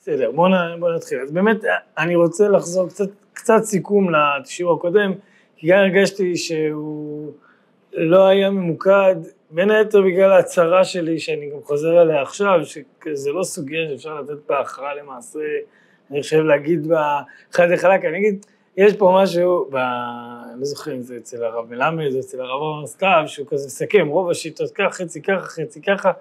בסדר, בוא, נ, בוא נתחיל. אז באמת, אני רוצה לחזור קצת, קצת סיכום לשיעור הקודם, כי גם הרגשתי שהוא לא היה ממוקד, בין היתר בגלל ההצהרה שלי, שאני גם חוזר עליה עכשיו, שזה לא סוגיה שאפשר לתת בה הכרעה למעשה, אני חושב להגיד בה חד וחלק, אני אגיד, יש פה משהו, ב... אני לא זוכר אם זה אצל הרב מלמד או אצל הרב אורן סתיו, שהוא כזה מסכם, רוב השיטות ככה, חצי ככה, חצי ככה,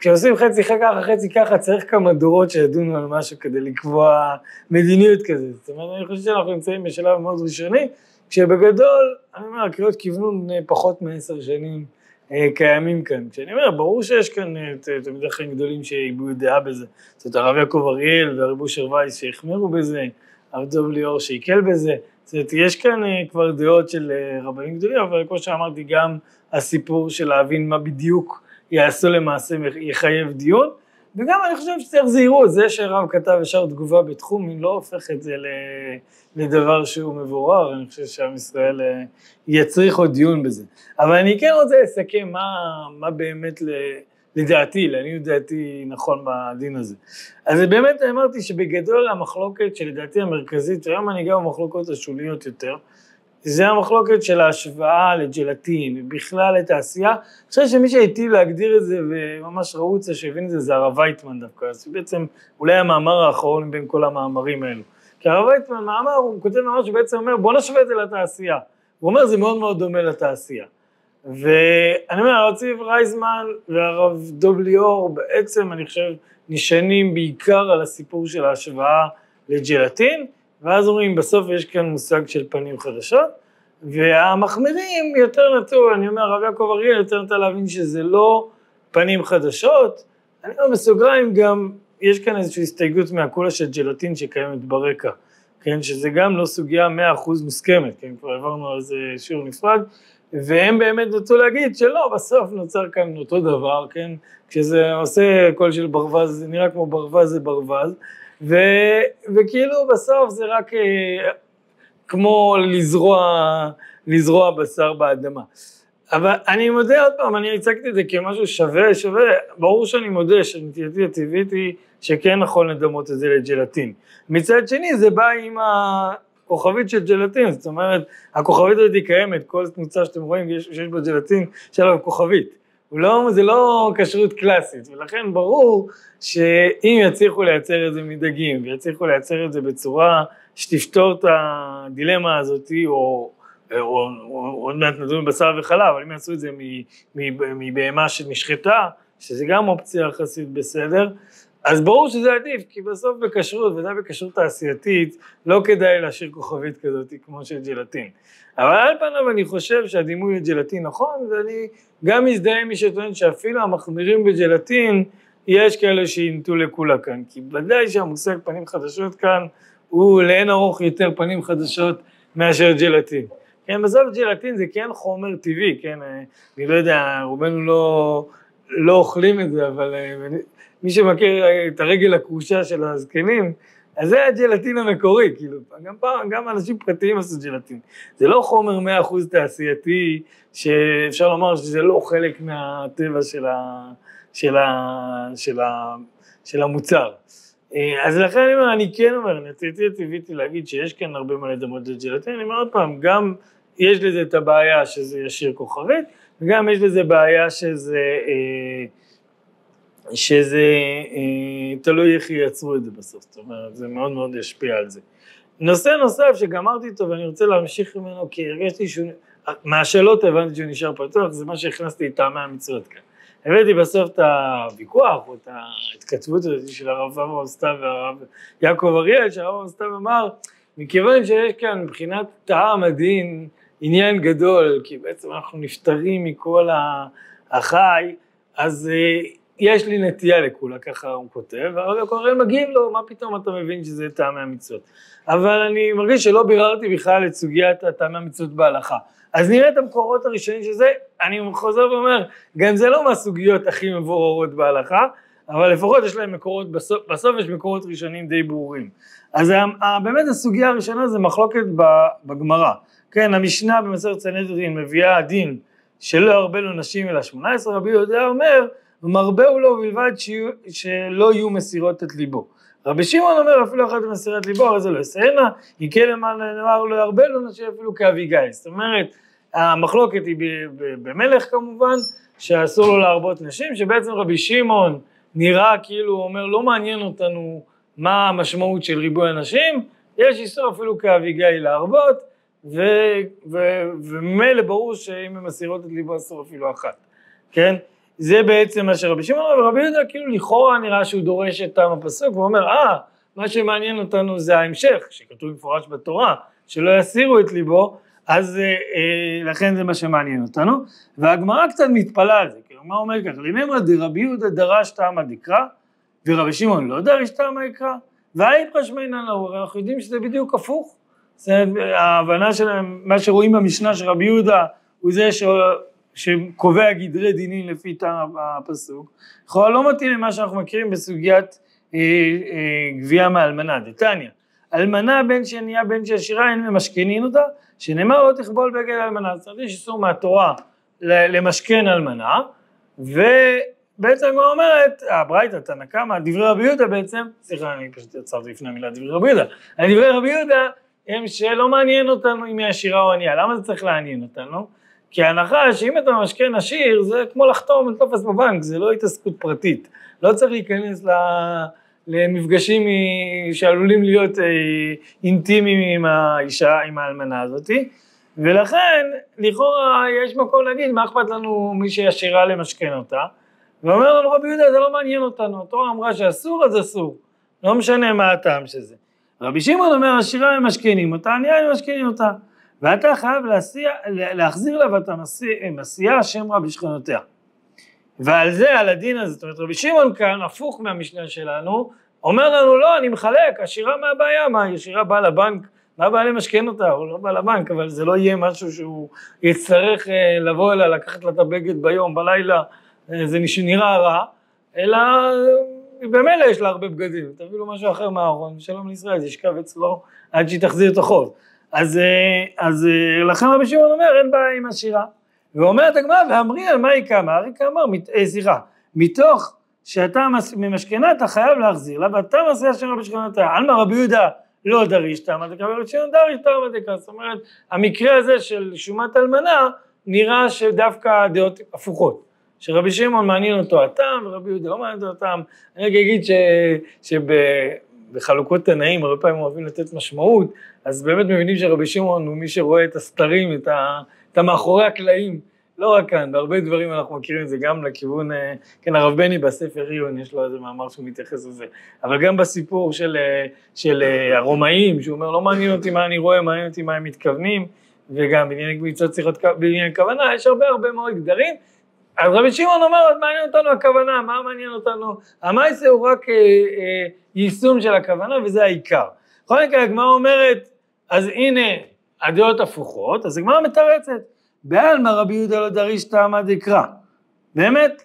כשעושים חצי ככה, חצי ככה, צריך כמה דורות שידונו על משהו כדי לקבוע מדיניות כזאת. זאת אומרת, אני חושב שאנחנו נמצאים בשלב מאוד ראשוני, כשבגדול, אני אומר, הקריאות כיוונו פחות מעשר שנים אה, קיימים כאן. כשאני אומר, ברור שיש כאן אה, תלמידי חיים גדולים שהביעו דעה בזה. זאת אומרת, הרב יעקב אריאל והרב אושר וייס שהחמירו בזה, הרב דוב ליאור שהקל בזה. זאת אומרת, יש כאן אה, כבר דעות של רבנים גדולים, אבל כמו שאמרתי, גם הסיפור של להבין מה בדיוק יעשו למעשה יחייב דיון, וגם אני חושב שצריך זהירות, זה שרב כתב ישר תגובה בתחום, לא הופך את זה לדבר שהוא מבורר, אני חושב שעם ישראל אה, יצריך עוד דיון בזה. אבל אני כן רוצה לסכם מה, מה באמת לדעתי, לעניות דעתי נכון בדין הזה. אז באמת אמרתי שבגדול המחלוקת שלדעתי המרכזית, היום אני גם במחלוקות השוליות יותר, זה המחלוקת של ההשוואה לג'לטין, ובכלל לתעשייה. אני חושב שמי שהיטיב להגדיר את זה, וממש זה, שהבין את זה, זה הרב וייטמן דווקא. אז בעצם אולי המאמר האחרון מבין כל המאמרים האלו. כי הרב וייטמן, מאמר, הוא כותב מאמר שבעצם אומר, בוא נשווה את זה לתעשייה. הוא אומר, זה מאוד מאוד דומה לתעשייה. ואני אומר, הרב ציב רייזמן והרב דוב ליאור, בעצם, אני חושב, נשענים בעיקר על הסיפור של ההשוואה לג'לטין. ואז אומרים, בסוף יש כאן מושג של פנים חדשות, והמחמירים יותר נטו, אני אומר, הרב יעקב אריאל יותר נטו להבין שזה לא פנים חדשות, אני אומר בסוגריים גם, יש כאן איזושהי הסתייגות מהקולה של ג'לטין שקיימת ברקע, כן, שזה גם לא סוגיה מאה אחוז מוסכמת, כן, כבר העברנו על זה שיעור נפרד, והם באמת רצו להגיד שלא, בסוף נוצר כאן אותו דבר, כן, כשזה עושה קול של ברווז, זה נראה כמו ברווז זה ברווז, ו, וכאילו בסוף זה רק אה, כמו לזרוע, לזרוע בשר באדמה. אבל אני מודה עוד פעם, אני הצגתי את זה כמשהו שווה, שווה, ברור שאני מודה שנטייתי הטבעית היא שכן נכון לדמות את זה לג'לטין. מצד שני זה בא עם הכוכבית של ג'לטין, זאת אומרת, הכוכבית הזאת היא קיימת, כל מוצר שאתם רואים שיש בו ג'לטין, יש עליו כוכבית. לא, זה לא כשרות קלאסית, ולכן ברור שאם יצליחו לייצר את זה מדגים, ויצליחו לייצר את זה בצורה שתפתור את הדילמה הזאת, או עוד מעט נדון בבשר וחלב, אבל אם יעשו את זה מבהמה שנשחטה, שזה גם אופציה יחסית בסדר, אז ברור שזה עדיף, כי בסוף בכשרות, ודאי בכשרות תעשייתית, לא כדאי להשאיר כוכבית כזאת כמו של ג'לטין. אבל על פניו אני חושב שהדימוי לג'לטין נכון, ואני גם מזדהה עם מי שטוען שאפילו המחמירים בג'לטין, יש כאלה שינטו לכולה כאן, כי ודאי שהמושג פנים חדשות כאן הוא לאין ארוך יותר פנים חדשות מאשר ג'לטין. כן, בסוף ג'לטין זה כן חומר טבעי, כן, אני לא יודע, רובנו לא, לא אוכלים את זה, אבל מי שמכיר את הרגל הכרושה של הזקנים, אז זה הג'לטין המקורי, כאילו, גם פעם, גם אנשים פרטיים עשו ג'לטין. זה לא חומר מאה אחוז תעשייתי, שאפשר לומר שזה לא חלק מהטבע של, ה, של, ה, של, ה, של המוצר. אה, אז לכן אני אומר, אני כן אומר, נטיתי הטבעית להגיד שיש כאן הרבה מה לדמות לג'לטין, אני אומר עוד פעם, גם יש לזה את הבעיה שזה ישיר כוכבית, וגם יש לזה בעיה שזה... אה, שזה אה, תלוי איך ייצרו את זה בסוף, זאת אומרת, זה מאוד מאוד ישפיע על זה. נושא נוסף שגמרתי איתו ואני רוצה להמשיך ממנו, כי הרגשתי שהוא, מהשאלות הבנתי שהוא נשאר פתוח, זה מה שהכנסתי את טעמי המצוות כאן. הבאתי בסוף את הוויכוח, או את ההתכתבות הזאת של הרב אברהם סתיו והרב יעקב אריאל, שהרב אברהם סתיו אמר, מכיוון שיש כאן מבחינת טעם הדין עניין גדול, כי בעצם אנחנו נפטרים מכל החי, אז אה, יש לי נטייה לכולה, ככה הוא כותב, יעקב אריאל מגיב לו, מה פתאום אתה מבין שזה טעמי המצוות. אבל אני מרגיש שלא ביררתי בכלל את סוגיית טעמי המצוות בהלכה. אז נראה את המקורות הראשונים של זה, אני חוזר ואומר, גם זה לא מהסוגיות הכי מבוררות בהלכה, אבל לפחות יש להם מקורות, בסוף, בסוף יש מקורות ראשונים די ברורים. אז באמת הסוגיה הראשונה זה מחלוקת בגמרא. כן, המשנה במסכת סנהדרין מביאה דין שלא הרבה לו נשים אלא שמונה עשרה, רבי יהודה אומר, ומרבה הוא לו בלבד שיהיו, שלא יהיו מסירות את ליבו. רבי שמעון אומר אפילו אחת במסירת ליבו, הרי זה לא יסיינה, אם כן נאמר לא לו נשאר אפילו כאביגיל. זאת אומרת, המחלוקת היא במלך כמובן, שאסור לו להרבות נשים, שבעצם רבי שמעון נראה כאילו הוא אומר לא מעניין אותנו מה המשמעות של ריבוי הנשים, יש איסור אפילו כאביגיל להרבות, וממילא ברור שאם הן מסירות את ליבו אסור אפילו אחת, כן? זה בעצם מה שרבי שמעון אומר, ורבי יהודה כאילו לכאורה נראה שהוא דורש את טעם הפסוק, הוא אומר, אה, מה שמעניין אותנו זה ההמשך, שכתוב במפורש בתורה, שלא יסירו את ליבו, אז אה, אה, לכן זה מה שמעניין אותנו, והגמרא קצת מתפלאה על זה, כי הגמרא אומר ככה, לממרא דרבי יהודה דרש טעמא דקרא, ורבי שמעון לא דרש טעמא דקרא, והאיפכא שמינא לו, אנחנו יודעים שזה בדיוק הפוך, זה ההבנה שלהם, מה שרואים במשנה של רבי יהודה, הוא זה. שקובע גדרי דינים לפי טעם הפסוק, לכאורה לא מתאים למה שאנחנו מכירים בסוגיית אה, אה, גבייה מאלמנה, דתניא. אלמנה בין שענייה בין שעשירה אין ממשכנין אותה, שנאמר לא תכבול בגד אלמנה, זאת אומרת יש איסור מהתורה למשכן אלמנה, ובעצם הגמרא אומרת, הברייתא, תנא קמא, דברי רבי יהודה בעצם, סליחה אני פשוט יצרתי לפני המילה דברי רבי יהודה, דברי רבי יהודה הם שלא מעניין אותנו אם היא עשירה או ענייה, למה זה צריך לעניין אותנו? כי ההנחה שאם אתה משכן עשיר זה כמו לחתום על טופס בבנק, זה לא התעסקות פרטית, לא צריך להיכנס למפגשים שעלולים להיות אה, אינטימיים עם האישה, עם האלמנה הזאתי, ולכן לכאורה יש מקום להגיד מה אכפת לנו מי שעשירה למשכן אותה, ואומר לנו רבי יהודה זה לא מעניין אותנו, התורה אמרה שאסור אז אסור, לא משנה מה הטעם של זה. רבי שמעון אומר עשירה ממשכנים אותה, ענייה ממשכנים אותה. ואתה חייב להסיע, להחזיר לה ואתה מסיע השם רע בשכנותיה. ועל זה, על הדין הזה, זאת אומרת רבי שמעון כאן, הפוך מהמשנה שלנו, אומר לנו לא, אני מחלק, עשירה מה, היא עשירה באה לבנק, מה הבעיה למשכן אותה, הוא לא בא לבנק, אבל זה לא יהיה משהו שהוא יצטרך אה, לבוא אליה, לקחת לה את הבגד ביום, בלילה, אה, זה נראה רע, אלא במילא יש לה הרבה בגדים, תביא לו משהו אחר מהארון, שלום לישראל, זה ישכב אצלו עד שהיא תחזיר את החוב. אז, אה, אז אה, לכן רבי שמעון אומר אין בעיה עם השירה. ואומרת הגמרא ואמרי על מה היא קמה, הרי כאמר, אה, סליחה, מתוך שאתה ממשכנה אתה חייב להחזיר לה ואתה מעשה אשר בשכנתה, עלמא רבי יהודה לא דריש תמא דקה ורבי שמעון דריש תמא דקה, זאת אומרת המקרה הזה של שומת אלמנה נראה שדווקא הדעות הפוכות, שרבי שמעון מעניין אותו הטעם ורבי יהודה לא מעניין אותו הטעם, אני רק אגיד ש, שב... בחלוקות תנאים, הרבה פעמים אוהבים לתת משמעות, אז באמת מבינים שרבי שמעון הוא מי שרואה את הסתרים, את, ה, את המאחורי הקלעים, לא רק כאן, בהרבה דברים אנחנו מכירים את זה, גם לכיוון, אה, כן, הרב בני בספר עיון, יש לו איזה מאמר שהוא מתייחס לזה, אבל גם בסיפור של, אה, של אה, הרומאים, שהוא אומר, לא מעניין אותי מה אני רואה, מעניין אותי מה הם מתכוונים, וגם בעניין מצוות צריכות, בעניין כוונה, יש הרבה הרבה מאוד גדרים, אז רבי שמעון אומר, מעניין אותנו הכוונה, מה מעניין אותנו? המעשה הוא רק אה, אה, יישום של הכוונה וזה העיקר. בכל מקרה הגמרא אומרת, אז הנה הדעות הפוכות, אז הגמרא מתרצת, בעלמא רבי יהודה לא דריש טעמא דקרא. באמת,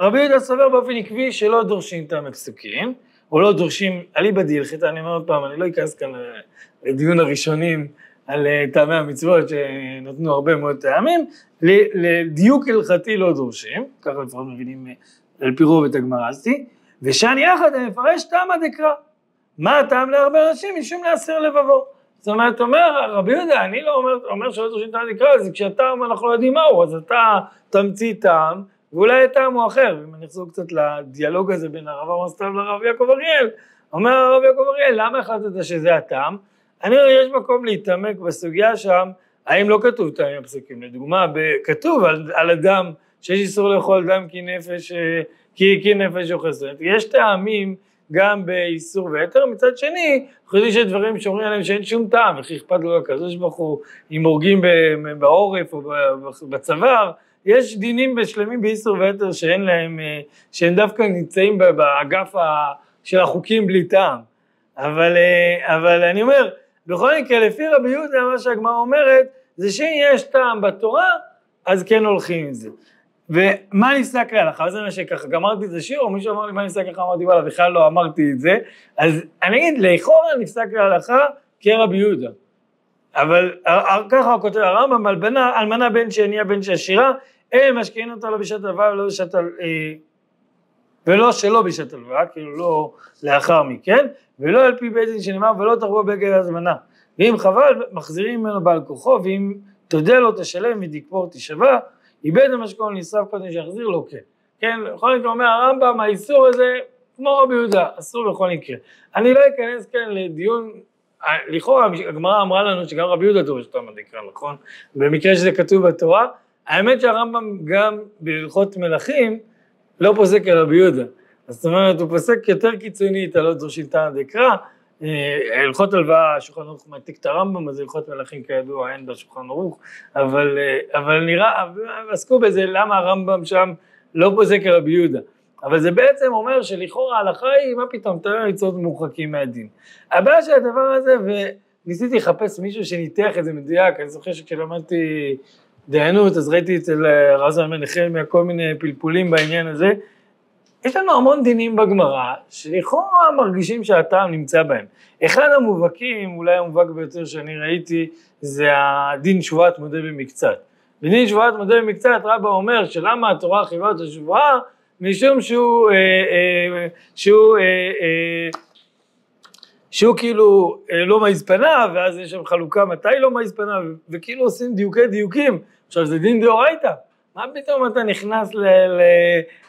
רבי יהודה סובר באופן עקבי שלא דורשים טעמי פסוקים, או לא דורשים, אליבא דהלכתא, אני אומר עוד פעם, אני לא אכנס כאן לדיון הראשונים על אה, טעמי המצוות שנתנו הרבה מאוד טעמים, לדיוק הלכתי לא דורשים, ככה לפחות מבינים אה, על פי רוב את הגמרא הזאתי, ושאני יחד מפרש טעמא דקרא. מה הטעם להרבה אנשים? משום להסיר לבבו. זאת אומרת, אומר רבי יהודה, אני לא אומר, אומר שלא דורשים טעם דקרא, אז כשהטעם אנחנו לא יודעים מהו, אז אתה תמציא טעם, ואולי הטעם הוא אחר. אם אני אחזור קצת לדיאלוג הזה בין הרב עמוס לרב יעקב אריאל, אומר הרב יעקב אריאל, למה החלטת שזה הטעם? אני אומר, יש מקום להתעמק בסוגיה שם, האם לא כתוב טעמים הפסוקים, לדוגמה, כתוב על, על אדם שיש איסור לאכול דם כי נפש, אה, כי, כי נפש אוכלת, יש טעמים גם באיסור ויתר, מצד שני, אנחנו יודעים שיש דברים שאומרים עליהם שאין שום טעם, וכי אכפת לו לקדוש ברוך הוא, אם הורגים בעורף או בצוואר, יש דינים בשלמים באיסור ויתר שאין להם, אה, שהם דווקא נמצאים באגף של החוקים בלי טעם, אבל, אה, אבל אני אומר, בכל מקרה, לפי רבי יהודה, מה שהגמרא אומרת, זה שאם יש טעם בתורה, אז כן הולכים עם זה. ומה נפסק להלכה? וזה מה שככה גמרתי את השיר, או מישהו אמר לי מה נפסק להלכה, אמרתי וואלה, בכלל לא אמרתי את זה, אז אני אגיד, לכאורה נפסק להלכה כרבי יהודה. אבל ככה הוא כותב הרמב"ם, אלמנה, בן שענייה בן שעשירה, אין משקיעים אותה לא בשעת הלוואה ולא בשעת, אה, ולא שלא בשעת הלוואה, כאילו לא לאחר מכן, ולא על פי בית דין שנאמר ולא תרבו בגד הזמנה. ואם חבל, מחזירים ממנו בעל כוחו, ואם תודה לו תשלם ותקבור תשבע, איבד המשכון נשרף קודם שיחזיר לו כן. כן, בכל מקרה אומר הרמב"ם, האיסור הזה, כמו רבי יהודה, אסור בכל מקרה. אני לא אכנס כאן לדיון, לכאורה הגמרא אמרה לנו שגם רבי יהודה דורש את המדיקה, נכון? במקרה שזה כתוב בתורה, האמת שהרמב"ם גם בהלכות מלכים לא פוסק על רבי יהודה. זאת אומרת, הוא פוסק יותר קיצוני את הלא דורשים תנא דקרא, אה, הלכות הלוואה, שולחן ערוך מעתיק את הרמב"ם, אז הלכות מלכים כידוע אין בשולחן ערוך, אבל, אה, אבל נראה, עסקו בזה למה הרמב"ם שם לא פוסק על רבי יהודה. אבל זה בעצם אומר שלכאורה ההלכה היא, מה פתאום, תראה ליצור מורחקים מהדין. הבעיה של הדבר הזה, וניסיתי לחפש מישהו שניתח את זה מדויק, אני זוכר שכשלמדתי דיינות, אז ראיתי אצל אה, רז מנחמיה כל מיני פלפולים בעניין הזה. יש לנו המון דינים בגמרא, שלכאורה מרגישים שהטעם נמצא בהם. אחד המובהקים, אולי המובהק ביותר שאני ראיתי, זה הדין שבועת מודה במקצת. בדין שבועת מודה במקצת רבא אומר שלמה התורה חייבה את השבועה, משום שהוא, אה, אה, שהוא, אה, אה, שהוא כאילו אה, לא מעיז פניו, ואז יש שם חלוקה מתי לא מעיז פניו, וכאילו עושים דיוקי דיוקים. עכשיו זה דין דאורייתא, מה פתאום אתה נכנס ל, ל,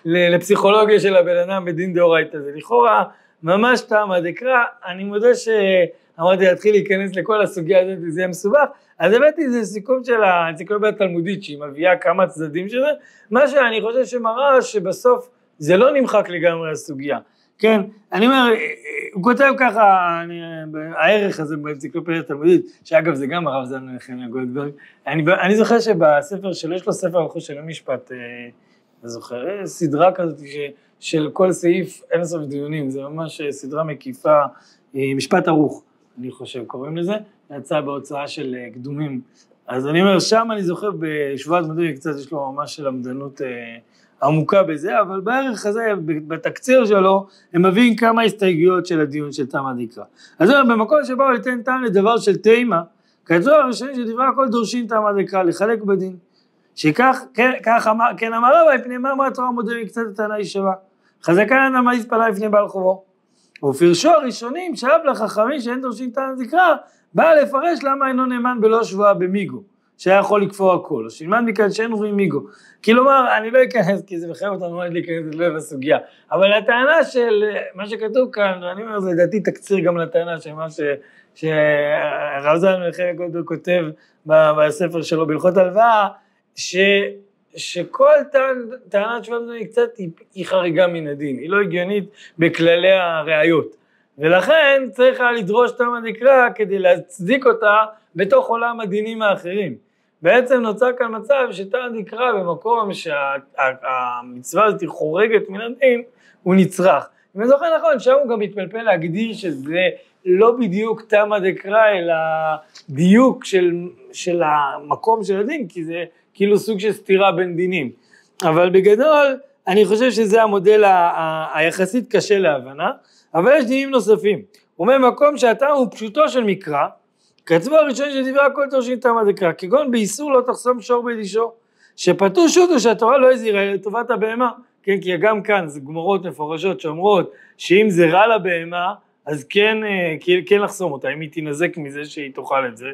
ל, לפסיכולוגיה של הבן אדם בדין דאורייתא, זה לכאורה ממש טעמא דקרא, אני מודה שאמרתי להתחיל להיכנס לכל הסוגיה הזאת, זה יהיה מסובך, אז הבאתי איזה סיכום של האנציקלופיה התלמודית, שהיא מביאה כמה צדדים של זה, מה שאני חושב שמראה שבסוף זה לא נמחק לגמרי הסוגיה. כן, אני אומר, הוא כותב ככה, אני, הערך הזה באנציקלופדיה התלמודית, שאגב זה גם הרב זלמן נחמיה גולדברג, אני, אני זוכר שבספר שלו, יש לו ספר הלכות של המשפט, אה, אני זוכר, סדרה כזאת ש, של כל סעיף אין סוף דיונים, זה ממש סדרה מקיפה, אה, משפט ערוך, אני חושב, קוראים לזה, יצא בהוצאה של אה, קדומים. אז אני אומר, שם אני זוכר בשבועת מדוי קצת, יש לו ממש למדנות עמוקה בזה, אבל בערך הזה, בתקציר שלו, הם מביאים כמה הסתייגויות של הדיון של תמא דקרא. אז אומר, במקום שבאו ליתן טעם לדבר של תימה, כזו הראשונים שדברי הכל דורשים תמא דקרא, לחלק בדין. שכך, כן, אמר, כן אמר רבי, פני מה אמרה התורה מודה מקצת הטענה שווה. חזקה אין מה יתפלה לפני בעל חובו. ופרשו הראשונים, שאב לחכמים שאין דורשים תמא דקרא, בא לפרש למה אינו נאמן בלא שבועה במיגו. שהיה יכול לקפוא הכל, או שילמד מכאן שאין רואים מיגו. כלומר, אני לא אכנס, כי זה מחייב אותנו מאוד להיכנס ללב הסוגיה, אבל הטענה של מה שכתוב כאן, ואני אומר, זה לדעתי תקציר גם לטענה של מה שהרב זלמן גולדברג כותב בספר שלו בהלכות הלוואה, ש... שכל טענת תשובה מזוני קצת היא, היא חריגה מן הדין, היא לא הגיונית בכללי הראיות. ולכן צריך היה לדרוש תמה דקרא כדי להצדיק אותה בתוך עולם הדינים האחרים. בעצם נוצר כאן מצב שתנא דקרא במקום שהמצווה הזאת חורגת מן הדין, הוא נצרך. אם אני זוכר נכון, שם הוא גם מתפלפל להגדיר שזה לא בדיוק תמא דקרא, אלא דיוק של, של המקום של הדין, כי זה כאילו סוג של סתירה בין דינים. אבל בגדול, אני חושב שזה המודל היחסית קשה להבנה, אבל יש דינים נוספים. הוא אומר, מקום שהטעם הוא פשוטו של מקרא, כתבו הראשון של דברי הכל תורשים תמה דקרא, כגון באיסור לא תחסום שור ביד אישו, שפטור שוטו שהתורה לא הזהירה לטובת הבהמה, כן, כי גם כאן זה גמורות מפורשות שאומרות שאם זה רע לבהמה, אז כן, אה, כן, כן לחסום אותה, אם היא תינזק מזה שהיא תאכל את זה,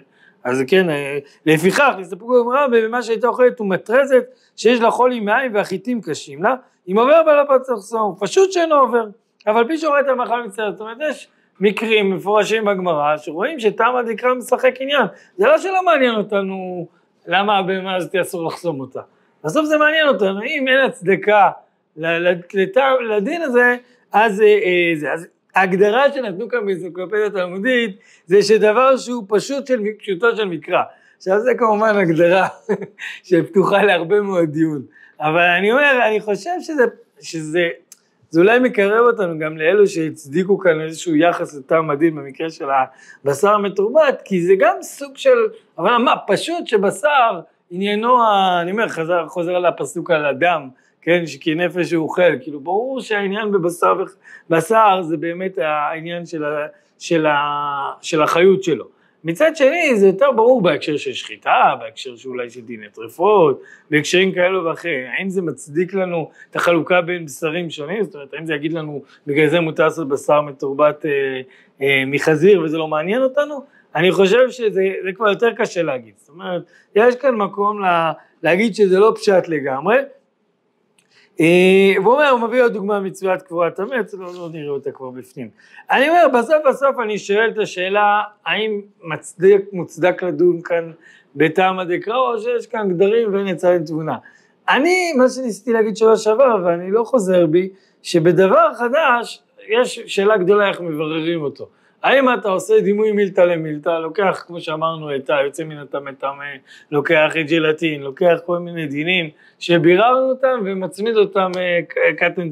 אז כן, אה, לפיכך, נסתפקו גמרא, ובמה שהייתה אוכלת ומטרזת, שיש לה חולי מים והחיטים קשים לה, אם עובר בלה פצח לחסום, פשוט שאינו עובר, אבל פי שרואה את המאכל מצטער, זאת אומרת, יש מקרים מפורשים בגמרא שרואים שתמה דקרא משחק עניין. זה לא שלא מעניין אותנו למה הבהמה הזאת אסור לחסום אותה. בסוף זה מעניין אותנו, אם אין הצדקה לדין הזה, אז, אה, אה. אז ההגדרה שנתנו כאן באנציקלופדיה תלמודית זה שדבר שהוא פשוט של, פשוטו של מקרא. עכשיו זה כמובן הגדרה שפתוחה להרבה מאוד דיון, אבל אני אומר, אני חושב שזה, שזה זה אולי מקרב אותנו גם לאלו שהצדיקו כאן איזשהו יחס יותר מדהים במקרה של הבשר המתורבת, כי זה גם סוג של, אבל מה, פשוט שבשר עניינו, אני אומר, חזר, חוזר על הפסוק על אדם, כן, שכי נפש הוא אוכל, כאילו ברור שהעניין בבשר בשר זה באמת העניין של, ה, של, ה, של החיות שלו. מצד שני זה יותר ברור בהקשר של שחיטה, בהקשר שאולי של דיני טרפות, בהקשרים כאלו ואחרים, האם זה מצדיק לנו את החלוקה בין בשרים שונים, זאת אומרת האם זה יגיד לנו בגלל זה מותר לעשות בשר מתורבת אה, אה, מחזיר וזה לא מעניין אותנו, אני חושב שזה כבר יותר קשה להגיד, זאת אומרת יש כאן מקום לה, להגיד שזה לא פשט לגמרי, אה, והוא אומר, הוא מביא עוד דוגמה מצוות קבורת המת, לא, לא נראה אותה כבר בפנים. אני אומר, בסוף בסוף אני שואל את השאלה, האם מצדק, מוצדק לדון כאן בטעם הדקרא, או שיש כאן גדרים ואין יצא להם תבונה. אני, מה שניסיתי להגיד שבוע שעבר, ואני לא חוזר בי, שבדבר חדש, יש שאלה גדולה איך מבררים אותו. האם אתה עושה דימוי מילתא למילתא, לוקח, כמו שאמרנו, את היוצא מן הטמא טמא, לוקח את ג'לטין, לוקח כל מיני דינים שביררנו אותם ומצמיד אותם אה, קטן,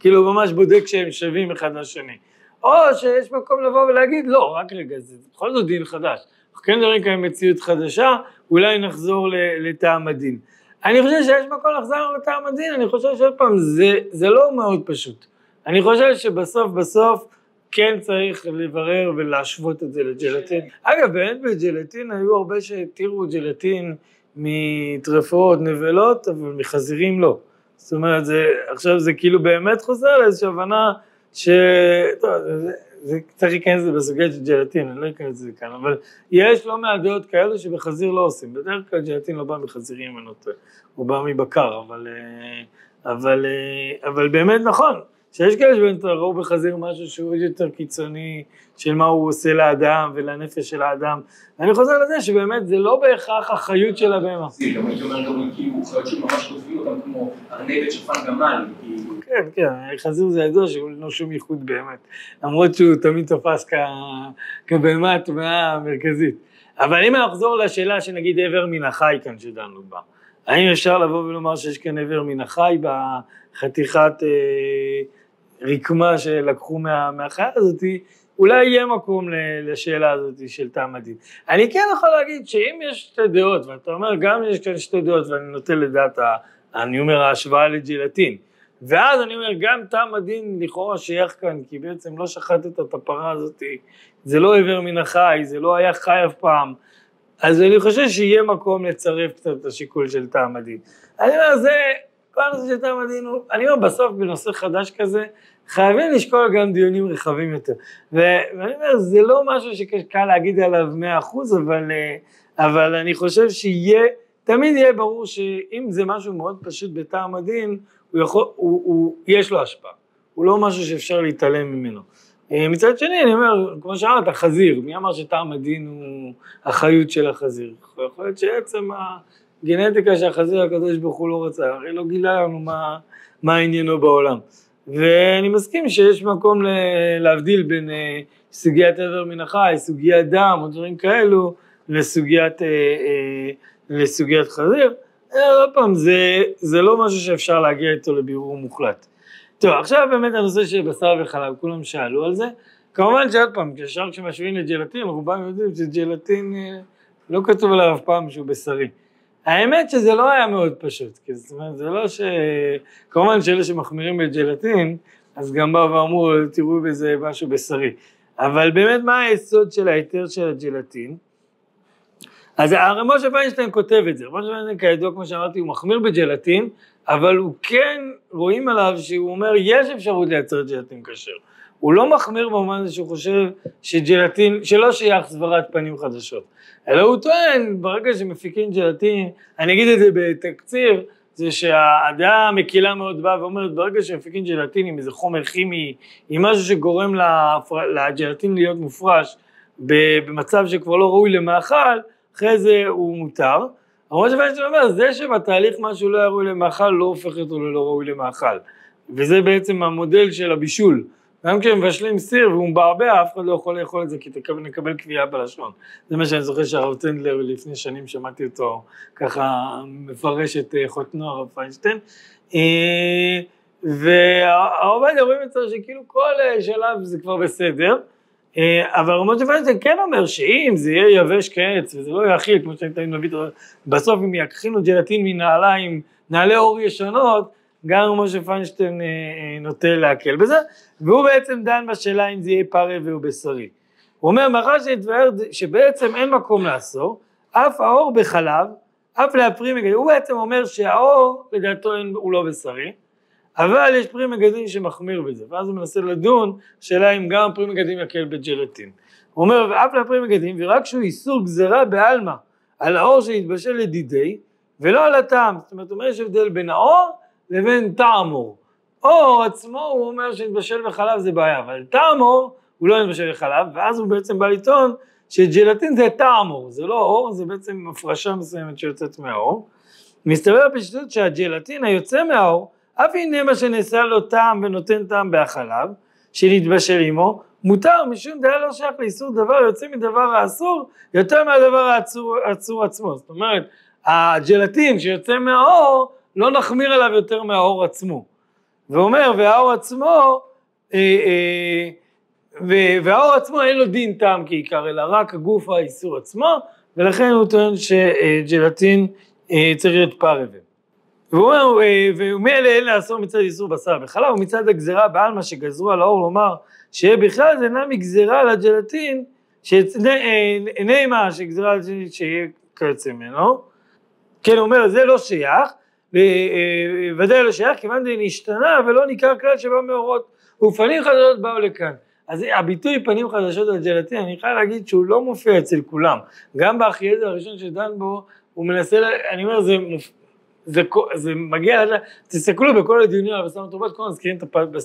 כאילו ממש בודק שהם שווים אחד לשני. או שיש מקום לבוא ולהגיד, לא, רק רגע, זה בכל זאת דין חדש. אנחנו כן נראים כאן מציאות חדשה, אולי נחזור לטעם הדין. אני חושב שיש מקום לחזור לטעם הדין, אני חושב שעוד פעם, זה, זה לא מאוד פשוט. אני חושב שבסוף בסוף, כן צריך לברר ולהשוות את זה לג'לטין. אגב, באמת בג'לטין היו הרבה שהתירו ג'לטין מטרפות, נבלות, אבל מחזירים לא. זאת אומרת, זה, עכשיו זה כאילו באמת חוזר לאיזושהי הבנה ש... טוב, זה, זה צריך להיכנס לזה בסוגיה של ג'לטין, אני לא אכנס לזה כאן, אבל יש לא מעט דעות כאלו שבחזיר לא עושים. בדרך כלל ג'לטין לא בא מחזירים, אני לא טועה, הוא בא מבקר, אבל, אה, אבל, אה, אבל באמת נכון. שיש כאלה שבאמת ראו בחזיר משהו שהוא יותר קיצוני של מה הוא עושה לאדם ולנפש של האדם. ואני חוזר לזה שבאמת זה לא בהכרח החיות של הבהמה. זה גם הייתי אומר גם כאילו חיות שממש כותבים אותם כמו ארנבת שפן גמל. כן, כן, חזיר זה ידוע שהוא לא שום ייחוד באמת, למרות שהוא תמיד תופס כבהמה הטמעה המרכזית. אבל אם נחזור לשאלה שנגיד איבר מן החי כאן שדנו בה, האם אפשר לבוא ולומר שיש כאן איבר מן החי בחתיכת אה, רקמה שלקחו מה, מהחיה הזאת, אולי יהיה מקום לשאלה הזאת של טעם הדין. אני כן יכול להגיד שאם יש שתי דעות, ואתה אומר גם יש כאן שתי דעות ואני נוטה לדעת, אני אומר ההשוואה לג'ילטין, ואז אני אומר גם טעם הדין לכאורה שייך כאן, כי בעצם לא שחטת את הפרה הזאת, זה לא עבר מן החי, זה לא היה חי אף פעם, אז אני חושב שיהיה מקום לצרף קצת את השיקול של טעם הדין. אני אומר, זה הנושא של טעם הדין הוא, אני אומר בסוף בנושא חדש כזה, חייבים לשקול גם דיונים רחבים יותר. ואני אומר, זה לא משהו שקל להגיד עליו מאה אחוז, אבל, אה, אבל אני חושב שיהיה, תמיד יהיה ברור שאם זה משהו מאוד פשוט בטעם הדין, הוא יכול, הוא, הוא, יש לו השפעה, הוא לא משהו שאפשר להתעלם ממנו. אה, מצד שני, אני אומר, כמו שאמרת, חזיר, מי אמר שטעם הדין הוא החיות של החזיר? יכול להיות שעצם הגנטיקה שהחזיר הקדוש ברוך הוא לא רצה, הרי לא גילה לנו מה, מה עניינו בעולם. ואני מסכים שיש מקום להבדיל בין אה, סוגיית עבר מן החי, סוגיית דם או דברים כאלו, לסוגיית, אה, לסוגיית חזיר. עוד פעם, זה, זה לא משהו שאפשר להגיע איתו לבירור מוחלט. טוב, עכשיו באמת הנושא של בשר וחלב, כולם שאלו על זה. כמובן שעוד פעם, ישר כשמשווים לג'לטין, רובם יודעים שג'לטין לא כתוב עליו אף פעם שהוא בשרי. האמת שזה לא היה מאוד פשוט, כי זאת אומרת, זה לא ש... כמובן שאלה שמחמירים בג'לטין, אז גם באו ואמרו, תראו בזה משהו בשרי. אבל באמת, מה היסוד של ההיתר של הג'לטין? אז הרי משה ויינשטיין כותב את זה, משה ויינשטיין כידוע, כמו שאמרתי, הוא מחמיר בג'לטין, אבל הוא כן, רואים עליו שהוא אומר, יש אפשרות לייצר ג'לטין כשר. הוא לא מחמיר במובן הזה שהוא חושב שג'לטין, שלא שייך סברת פנים חדשות, אלא הוא טוען, ברגע שמפיקים ג'לטין, אני אגיד את זה בתקציר, זה שהדעה המקילה מאוד באה ואומרת, ברגע שמפיקים ג'לטין עם איזה חומר כימי, עם משהו שגורם לג'לטין להיות מופרש במצב שכבר לא ראוי למאכל, אחרי זה הוא מותר. אבל מה שבעצם אומר, זה שבתהליך משהו לא היה ראוי למאכל, לא הופך אותו ללא ראוי למאכל. וזה בעצם המודל של הבישול. גם כשמבשלים סיר והוא מבעבע, אף אחד לא יכול לאכול את זה כי תקבל, נקבל קביעה בלשון. זה מה שאני זוכר שהרב טנדלר לפני שנים שמעתי אותו ככה מפרש את אה, חותנו הרב פיינשטיין. אה, והרב עובדיה רואים זה שכאילו כל אה, שלב זה כבר בסדר. אבל רמות פיינשטיין כן אומר שאם זה יהיה יבש כעץ וזה לא יאכיל, כמו שאני תמיד מביא, בסוף אם יכחינו ג'לטין מנעליים, נעלי אור ישנות, גם משה פיינשטיין אה, אה, נוטה להקל בזה, והוא בעצם דן בשאלה אם זה יהיה פרא והוא בשרי. הוא אומר, מאחר שהתבהר שבעצם אין מקום לאסור, אף האור בחלב, אף להפרי מגדלים, הוא בעצם אומר שהאור לדעתו הוא לא בשרי, אבל יש פרי מגדלים שמחמיר בזה, ואז הוא מנסה לדון, שאלה אם גם פרי מגדלים יקל בג'לטין. הוא אומר, ואף להפרי מגדלים, ורק שהוא איסור גזירה בעלמא על האור שהתבשל לדידי, ולא על הטעם, זאת אומרת, הוא אומר, יש הבדל בין האור לבין טעם אור. עצמו, הוא אומר שהתבשל בחלב זה בעיה, אבל טעם אור, הוא לא התבשל בחלב, ואז הוא בעצם בא לטעון שג'לטין זה טעם אור, זה לא אור, זה בעצם הפרשה מסוימת שיוצאת מהאור. מסתבר פשוט שהג'לטין היוצא מהאור, אף הנה מה שנעשה לו טעם ונותן טעם בהחלב, שנתבשל עמו, מותר משום דעה לא שייך לאיסור דבר יוצא מדבר האסור יותר מהדבר האסור עצמו. זאת אומרת, הג'לטין שיוצא מהאור, לא נחמיר עליו יותר מהאור עצמו. ואומר, והאור עצמו, אה, אה, והאור עצמו אין לו דין טעם כעיקר, אלא רק הגוף האיסור עצמו, ולכן הוא טוען שג'לטין אה, צריך להיות פרווה. והוא אומר, ומאלה אין לאסור מצד איסור בשר וחלב, ומצד הגזירה בעלמא שגזרו על האור לומר שבכלל זה אינה מגזירה על הג'לטין, שנעימה אה, שגזירה על הג'לטין שיהיה כיוצא ממנו, כן, הוא אומר, זה לא שייך, ודאי לא שייך, כיוון זה נשתנה ולא ניכר כלל שבא מאורות, ופנים חדשות באו לכאן. אז הביטוי פנים חדשות על ג'לטין, אני חייב להגיד שהוא לא מופיע אצל כולם. גם באחיידר הראשון שדן בו, הוא מנסה, אני אומר, זה, זה, זה מגיע, תסתכלו בכל הדיונים על הבשר מתורבת, כל מזכירים את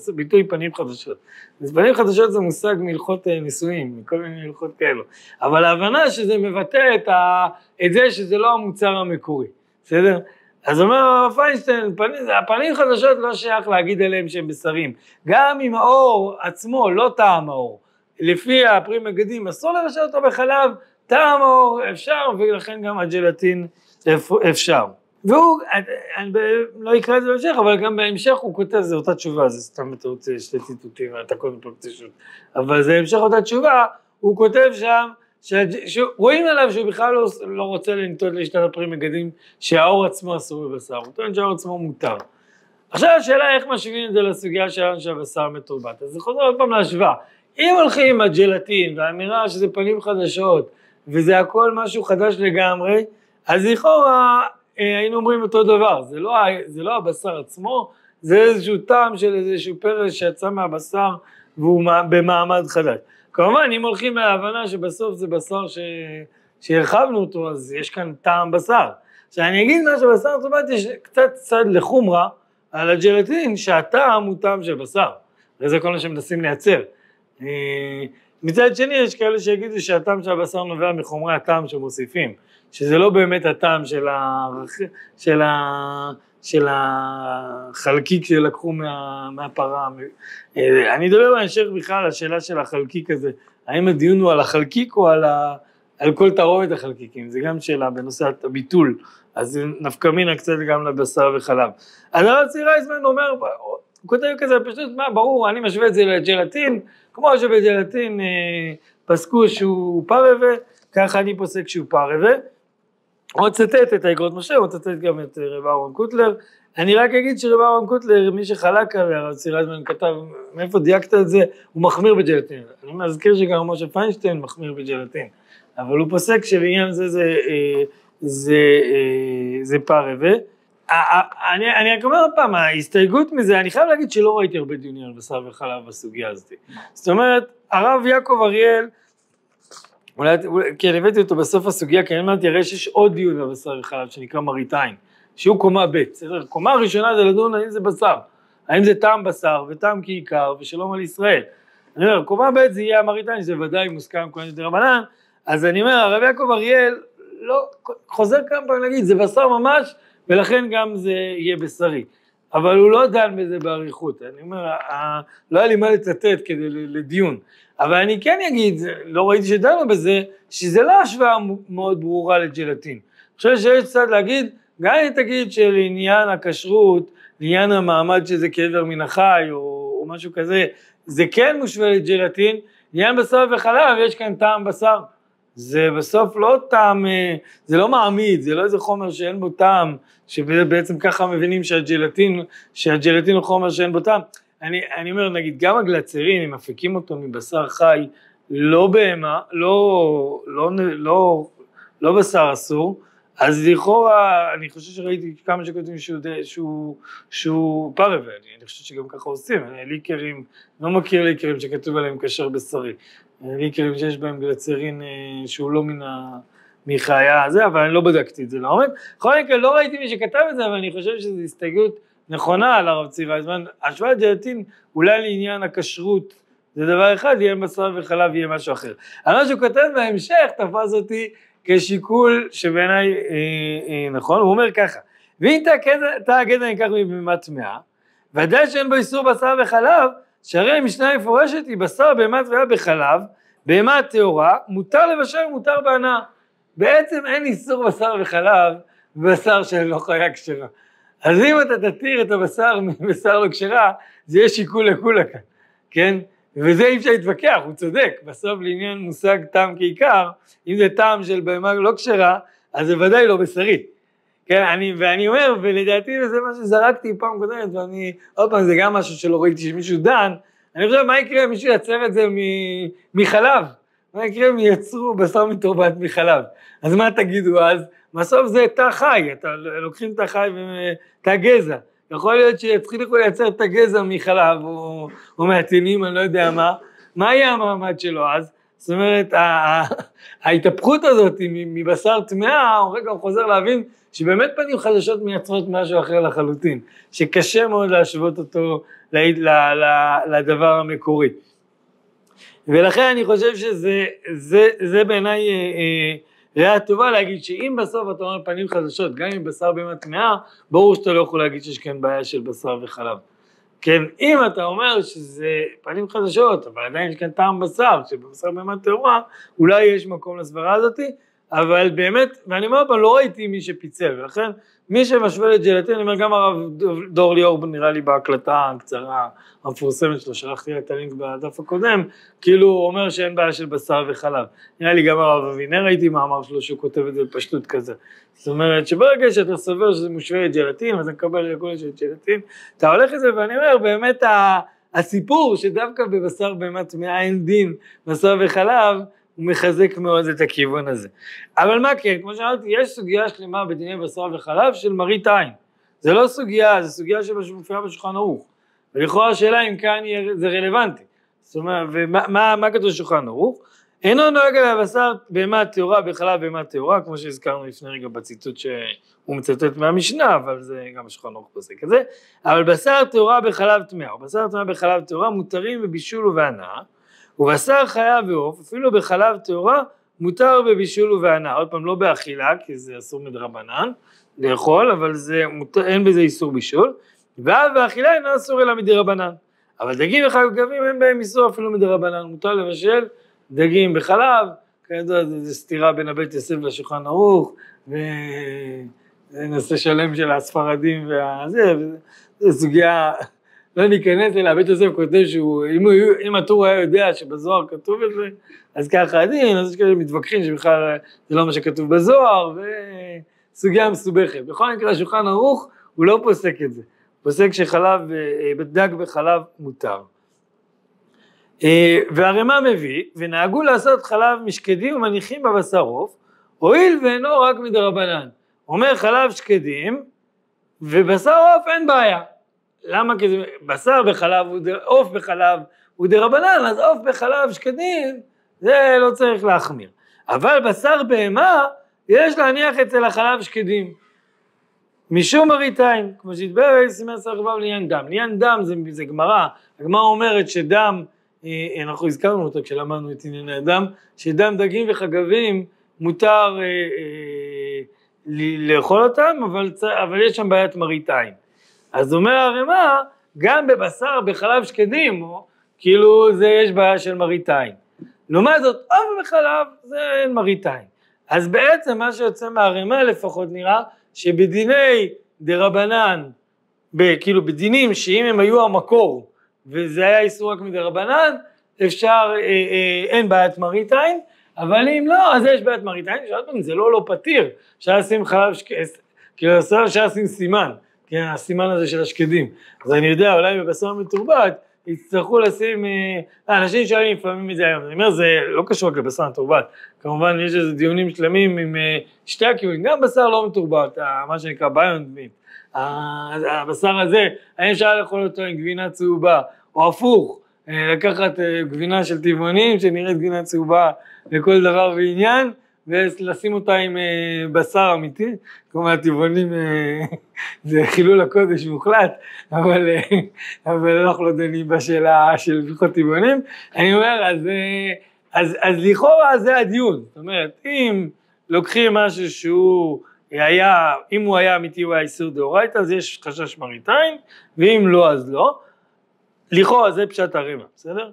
הביטוי פנים חדשות. אז פנים חדשות זה מושג מהלכות אה, נישואים, מכל מיני הלכות כאלו. אבל ההבנה שזה מבטא את, ה, את זה שזה לא המוצר המקורי, בסדר? אז אומר פיינשטיין, פנים, הפנים חדשות לא שייך להגיד עליהם שהם בשרים. גם אם האור עצמו לא טעם האור, לפי הפרי מגדים אסור לבשל אותו בחלב, טעם האור אפשר, ולכן גם הג'לטין אפשר. והוא, אני לא אקרא את זה בהמשך, אבל גם בהמשך הוא כותב, זה אותה תשובה, זה סתם אתה רוצה שתי ציטוטים, אתה קודם כל פרקטישות, אבל זה המשך אותה תשובה, הוא כותב שם, שרואים עליו שהוא בכלל לא, לא רוצה לנטות להשתת הפרי מגדים שהאור עצמו אסור בבשר, הוא טוען שהאור עצמו מותר. עכשיו השאלה איך משווים את זה לסוגיה שלנו שהבשר מתורבת, אז זה חוזר עוד פעם להשוואה. אם הולכים עם הג'לטין והאמירה שזה פנים חדשות וזה הכל משהו חדש לגמרי, אז לכאורה אה, היינו אומרים אותו דבר, זה לא, זה לא הבשר עצמו, זה איזשהו טעם של איזשהו פרש שיצא מהבשר והוא במעמד חדש. כמובן, אם הולכים להבנה שבסוף זה בשר ש... שהרחבנו אותו, אז יש כאן טעם בשר. עכשיו אני אגיד מה שבשר אוטומטי יש קצת צד לחומרה על הג'לטין, שהטעם הוא טעם של בשר. וזה כל מה שמנסים לייצר. אה, מצד שני, יש כאלה שיגידו שהטעם של הבשר נובע מחומרי הטעם שמוסיפים, שזה לא באמת הטעם של, ה... של, ה... של החלקיק שלקחו מה... מהפרה. אני אדבר בהמשך בכלל על השאלה של החלקיק הזה, האם הדיון הוא על החלקיק או על, ה... על כל תערובת החלקיקים, זה גם שאלה בנושא הביטול, אז נפקא מינה קצת גם לבשר וחלב. אז הרב צעירה הזמן אומר, הוא כותב כזה פשוט, מה, ברור, אני משווה את זה לג'לטין, כמו שבג'לטין אה, פסקו שהוא פרווה, ככה אני פוסק שהוא פרווה. הוא צטט את האגרות משה, הוא צטט גם את אה, רב אהרון קוטלר. אני רק אגיד שרב אהרון קוטלר, מי שחלק עליה, הרב צירזמן כתב, מאיפה דייקת את זה, הוא מחמיר בג'לטין. אני מזכיר שגם משה פיינשטיין מחמיר בג'לטין. אבל הוא פוסק שבעניין זה זה, אה, זה, זה, זה פרווה. אני, אני רק אומר עוד פעם, ההסתייגות מזה, אני חייב להגיד שלא ראיתי הרבה דיונים על בשר וחלב בסוגיה הזאת. זאת אומרת, הרב יעקב אריאל, אולי, אני הבאתי אותו בסוף הסוגיה, כי אני אמרתי, הרי שיש עוד דיון על בשר וחלב שנקרא מראית עין, שהוא קומה ב', בסדר? קומה ראשונה זה לדון האם זה בשר, האם זה טעם בשר וטעם כעיקר ושלום על ישראל. אני אומר, קומה ב' זה יהיה המראית עין, שזה ודאי מוסכם כהן דרבנן, אז אני אומר, הרב יעקב אריאל, לא, חוזר כמה פעמים להגיד, זה בשר ממש, ולכן גם זה יהיה בשרי. אבל הוא לא דן בזה באריכות, אני אומר, לא היה לי מה לצטט כדי לדיון, אבל אני כן אגיד, לא ראיתי שדנו בזה, שזה לא השוואה מאוד ברורה לג'לטין. אני חושב שיש צד להגיד, גם אם תגיד שלעניין הכשרות, לעניין המעמד שזה קבר מן החי או, או משהו כזה, זה כן מושווה לג'לטין, לעניין בשר וחלב יש כאן טעם בשר. זה בסוף לא טעם, אה, זה לא מעמיד, זה לא איזה חומר שאין בו טעם, שבעצם ככה מבינים שהג'לטין, שהג'לטין הוא חומר שאין בו טעם. אני, אני אומר, נגיד, גם הגלצרין, אם מפיקים אותו מבשר חי, לא בהמה, לא, לא, לא, לא בשר אסור, אז לכאורה, אני חושב שראיתי כמה שכותבים שהוא, שהוא, שהוא פרווה, אני חושב שגם ככה עושים, ליקרים, לא מכיר ליקרים שכתוב עליהם כשר בשרי, ליקרים שיש בהם גלצרין אה, שהוא לא מן ה... מחיה הזה, אבל אני לא בדקתי את זה לעומק. בכל מקרה, לא ראיתי מי שכתב את זה, אבל אני חושב שזו הסתייגות נכונה על הרב צבי וייזמן. השוואת ג'לטין אולי לעניין הכשרות זה דבר אחד, יהיה בשר וחלב, יהיה משהו אחר. אבל מה שהוא כותב בהמשך תפס אותי כשיקול שבעיניי אה, אה, נכון, הוא אומר ככה, ואם תא הגזע ניקח מבהמה טמאה, ודאי שאין בו איסור בשר וחלב, שהרי המשנה המפורשת היא בשר בהמה טמאה בחלב, בהמה טהורה, מותר לבשל ומותר בהנאה. בעצם אין איסור בשר וחלב בבשר של לא חיה כשרה. אז אם אתה תתיר את הבשר מבשר לא כשרה, זה יהיה שיקול לכולה כאן, כן? וזה אי אפשר להתווכח, הוא צודק, בסוף לעניין מושג טעם כעיקר, אם זה טעם של בהמה לא כשרה, אז זה ודאי לא בשרי. כן, אני, ואני אומר, ולדעתי זה מה שזרקתי פעם קודמת, ואני, עוד פעם, זה גם משהו שלא ראיתי שמישהו דן, אני חושב, מה יקרה אם מישהו ייצר את זה מחלב? מה יקרה אם ייצרו בשר מתורבת מחלב? אז מה תגידו אז? בסוף זה תא חי, אתה, לוקחים תא חי ותא גזע. יכול להיות שיתחילו לייצר את הגזע מחלב או, או מהטינים, אני לא יודע מה, מה יהיה המעמד שלו אז? זאת אומרת, ההתהפכות הזאת מבשר טמאה, הוא רגע חוזר להבין שבאמת פנים חדשות מייצרות משהו אחר לחלוטין, שקשה מאוד להשוות אותו לדבר המקורי. ולכן אני חושב שזה זה, זה בעיניי אה, אה, ראייה טובה להגיד שאם בסוף אתה אומר פנים חדשות, גם אם בשר בהמה טמאה, ברור שאתה לא יכול להגיד שיש כאן בעיה של בשר וחלב. כן, אם אתה אומר שזה פנים חדשות, אבל עדיין יש כאן טעם בשר, שבבשר בהמה טהורה, אולי יש מקום לסברה הזאתי, אבל באמת, ואני אומר פעם, לא ראיתי מי שפיצל, ולכן מי שמשווה לג'לטין, אני אומר גם הרב דור ליאור נראה לי בהקלטה הקצרה המפורסמת שלו, שלחתי את הלינק בדף הקודם, כאילו הוא אומר שאין בעיה של בשר וחלב. נראה לי גם הרב אבינר ראיתי מאמר שלו שהוא כותב את זה בפשטות כזה. זאת אומרת שברגע שאתה סובר שזה מושווה לג'לטין, ואתה מקבל את של ג'לטין, אתה הולך לזה ואני אומר באמת הסיפור שדווקא בבשר בהמה טמאה אין דין בשר וחלב, הוא מחזק מאוד את הכיוון הזה. אבל מה כן, כמו שאמרתי, יש סוגיה שלמה בדיני בשר וחלב של מראית עין. זה לא סוגיה, זה סוגיה שמופיעה בשולחן ערוך. ולכאורה השאלה אם כאן זה רלוונטי. זאת אומרת, ומה מה כתוב בשולחן ערוך? אינו נוהג על הבשר בהמה טהורה בחלב בהמה טהורה, כמו שהזכרנו לפני רגע בציטוט שהוא מצטט מהמשנה, אבל זה גם בשולחן ערוך פוסק את זה. אבל בשר טהורה בחלב טמאה, או בשר טמאה בחלב טהורה מותרים בבישול ובהנאה. ובשר חיה ועוף, אפילו בחלב טהורה, מותר בבישול ובהנאה. עוד פעם, לא באכילה, כי זה אסור מדרבנן לאכול, אבל זה, מותר, אין בזה איסור בישול. ואף באכילה אינו אסור אלא מדרבנן. אבל דגים וחגבים אין בהם איסור אפילו מדרבנן. מותר לבשל דגים בחלב, כידוע זה סתירה בין הבית יוסף לשולחן ערוך, וזה נושא שלם של הספרדים והזה, זו סוגיה לא ניכנס אליה, בית יוסף כותב שהוא, אם, אם הטור היה יודע שבזוהר כתוב את זה, אז ככה הדין, אז יש כאלה מתווכחים שבכלל זה לא מה שכתוב בזוהר, וסוגיה מסובכת. בכל מקרה, השולחן ערוך, הוא לא פוסק את זה. פוסק שחלב, אה, דג בחלב מותר. אה, והרמ"א מביא, ונהגו לעשות חלב משקדים ומניחים בבשר עוף, הואיל ואינו רק מדרבנן. אומר חלב שקדים, ובשר עוף אין בעיה. למה? כי זה בשר בחלב, עוף בחלב הוא דרבנן, אז עוף בחלב שקדים, זה לא צריך להחמיר. אבל בשר בהמה, יש להניח אצל החלב שקדים. משום מראית כמו שהתברר סימן חבב לעניין דם. לעניין דם זה, זה גמרא, הגמרא אומרת שדם, אה, אנחנו הזכרנו אותו כשלמדנו את ענייני הדם, שדם דגים וחגבים מותר אה, אה, לאכול אותם, אבל, אבל יש שם בעיית מראית עין. אז אומר הרמ"א, גם בבשר בחלב שקדים, או, כאילו זה יש בעיה של מראית עין. לעומת זאת, עוף בחלב זה אין מראית עין. אז בעצם מה שיוצא מהרמ"א לפחות נראה, שבדיני דה רבנן, כאילו בדינים שאם הם היו המקור, וזה היה איסור רק מדה רבנן, אפשר, אה, אה, אין בעיית מראית עין, אבל אם לא, אז יש בעיית מראית עין, שעוד פעם זה לא לא פתיר, אפשר לשים חלב, כאילו אפשר לשים סימן, כן, הסימן הזה של השקדים. אז אני יודע, אולי בבשר מתורבת, יצטרכו לשים, אה, אנשים שואלים לפעמים את זה היום, אני אומר זה לא קשור רק לבשר מתורבת, כמובן יש איזה דיונים שלמים עם אה, שתי הכיוונים, גם בשר לא מתורבת, אה, מה שנקרא ביונד מיט, הבשר הזה, האם אפשר לאכול אותו עם גבינה צהובה, או הפוך, לקחת גבינה של טבעונים שנראית גבינה צהובה לכל דבר ועניין, ולשים אותה עם אה, בשר אמיתי, כלומר הטבעונים אה, זה חילול הקודש מוחלט, אבל, אה, אבל אנחנו לא דנים בשאלה של לפחות טבעונים, אני אומר, אז, אז, אז לכאורה זה הדיון, זאת אומרת, אם לוקחים משהו שהוא היה, אם הוא היה אמיתי הוא היה איסור דאורייתא, אז יש חשש מראיתיים, ואם לא אז לא, לכאורה זה פשט הרמ"א, בסדר?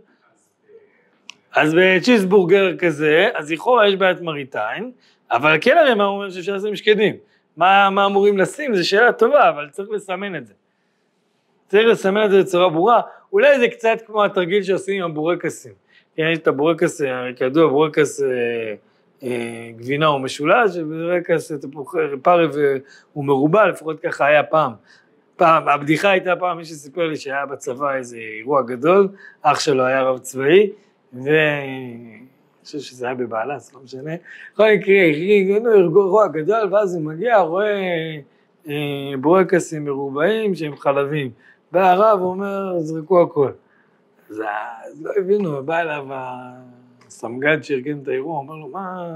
אז בצ'יזבורגר כזה, אז לכאורה יש בעיית מראיתיים, אבל כן הרי מה אומר שאפשר לשים שקדים. מה, מה אמורים לשים? זו שאלה טובה, אבל צריך לסמן את זה. צריך לסמן את זה בצורה ברורה. אולי זה קצת כמו התרגיל שעושים עם הבורקסים. כן, יש את הבורקס, כידוע בורקס אה, אה, גבינה הוא משולש, ובורקס פרווה הוא מרובע, לפחות ככה היה פעם. פעם, הבדיחה הייתה פעם, מי שסיפר לי שהיה בצבא איזה אירוע גדול, אח שלו היה רב צבאי, ואני חושב שזה היה בבעלס, לא משנה. בכל מקרה, הגענו אירוע גדול, ואז הוא מגיע, רואה אה, בורקסים מרובעים שהם חלבים. בא הרב, אומר, זרקו הכל. אז, אז לא הבינו, בא אליו הסמג"ד שארגן את האירוע, אומר לו, מה,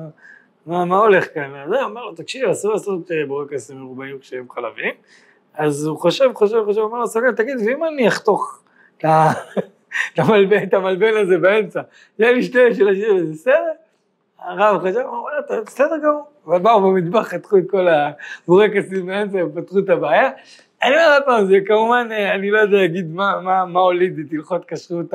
מה, מה הולך כאן? אז הוא אומר לו, תקשיב, אסור לעשות אה, בורקסים מרובעים כשהם חלבים. אז הוא חושב, חושב, חושב, אומר לו, סמג"ד, תגיד, ואם אני אחתוך את ה... את המלבן הזה באמצע, זה יהיה שתי משולשים, זה בסדר? הרב חשב, אמר, אתה בסדר גמור, אבל באו במטבח, חתכו את כל הבורקסים באמצע, ופתרו את הבעיה. אני אומר עוד פעם, זה כמובן, אני לא יודע להגיד מה, מה, מה הוליד את הלכות כשרות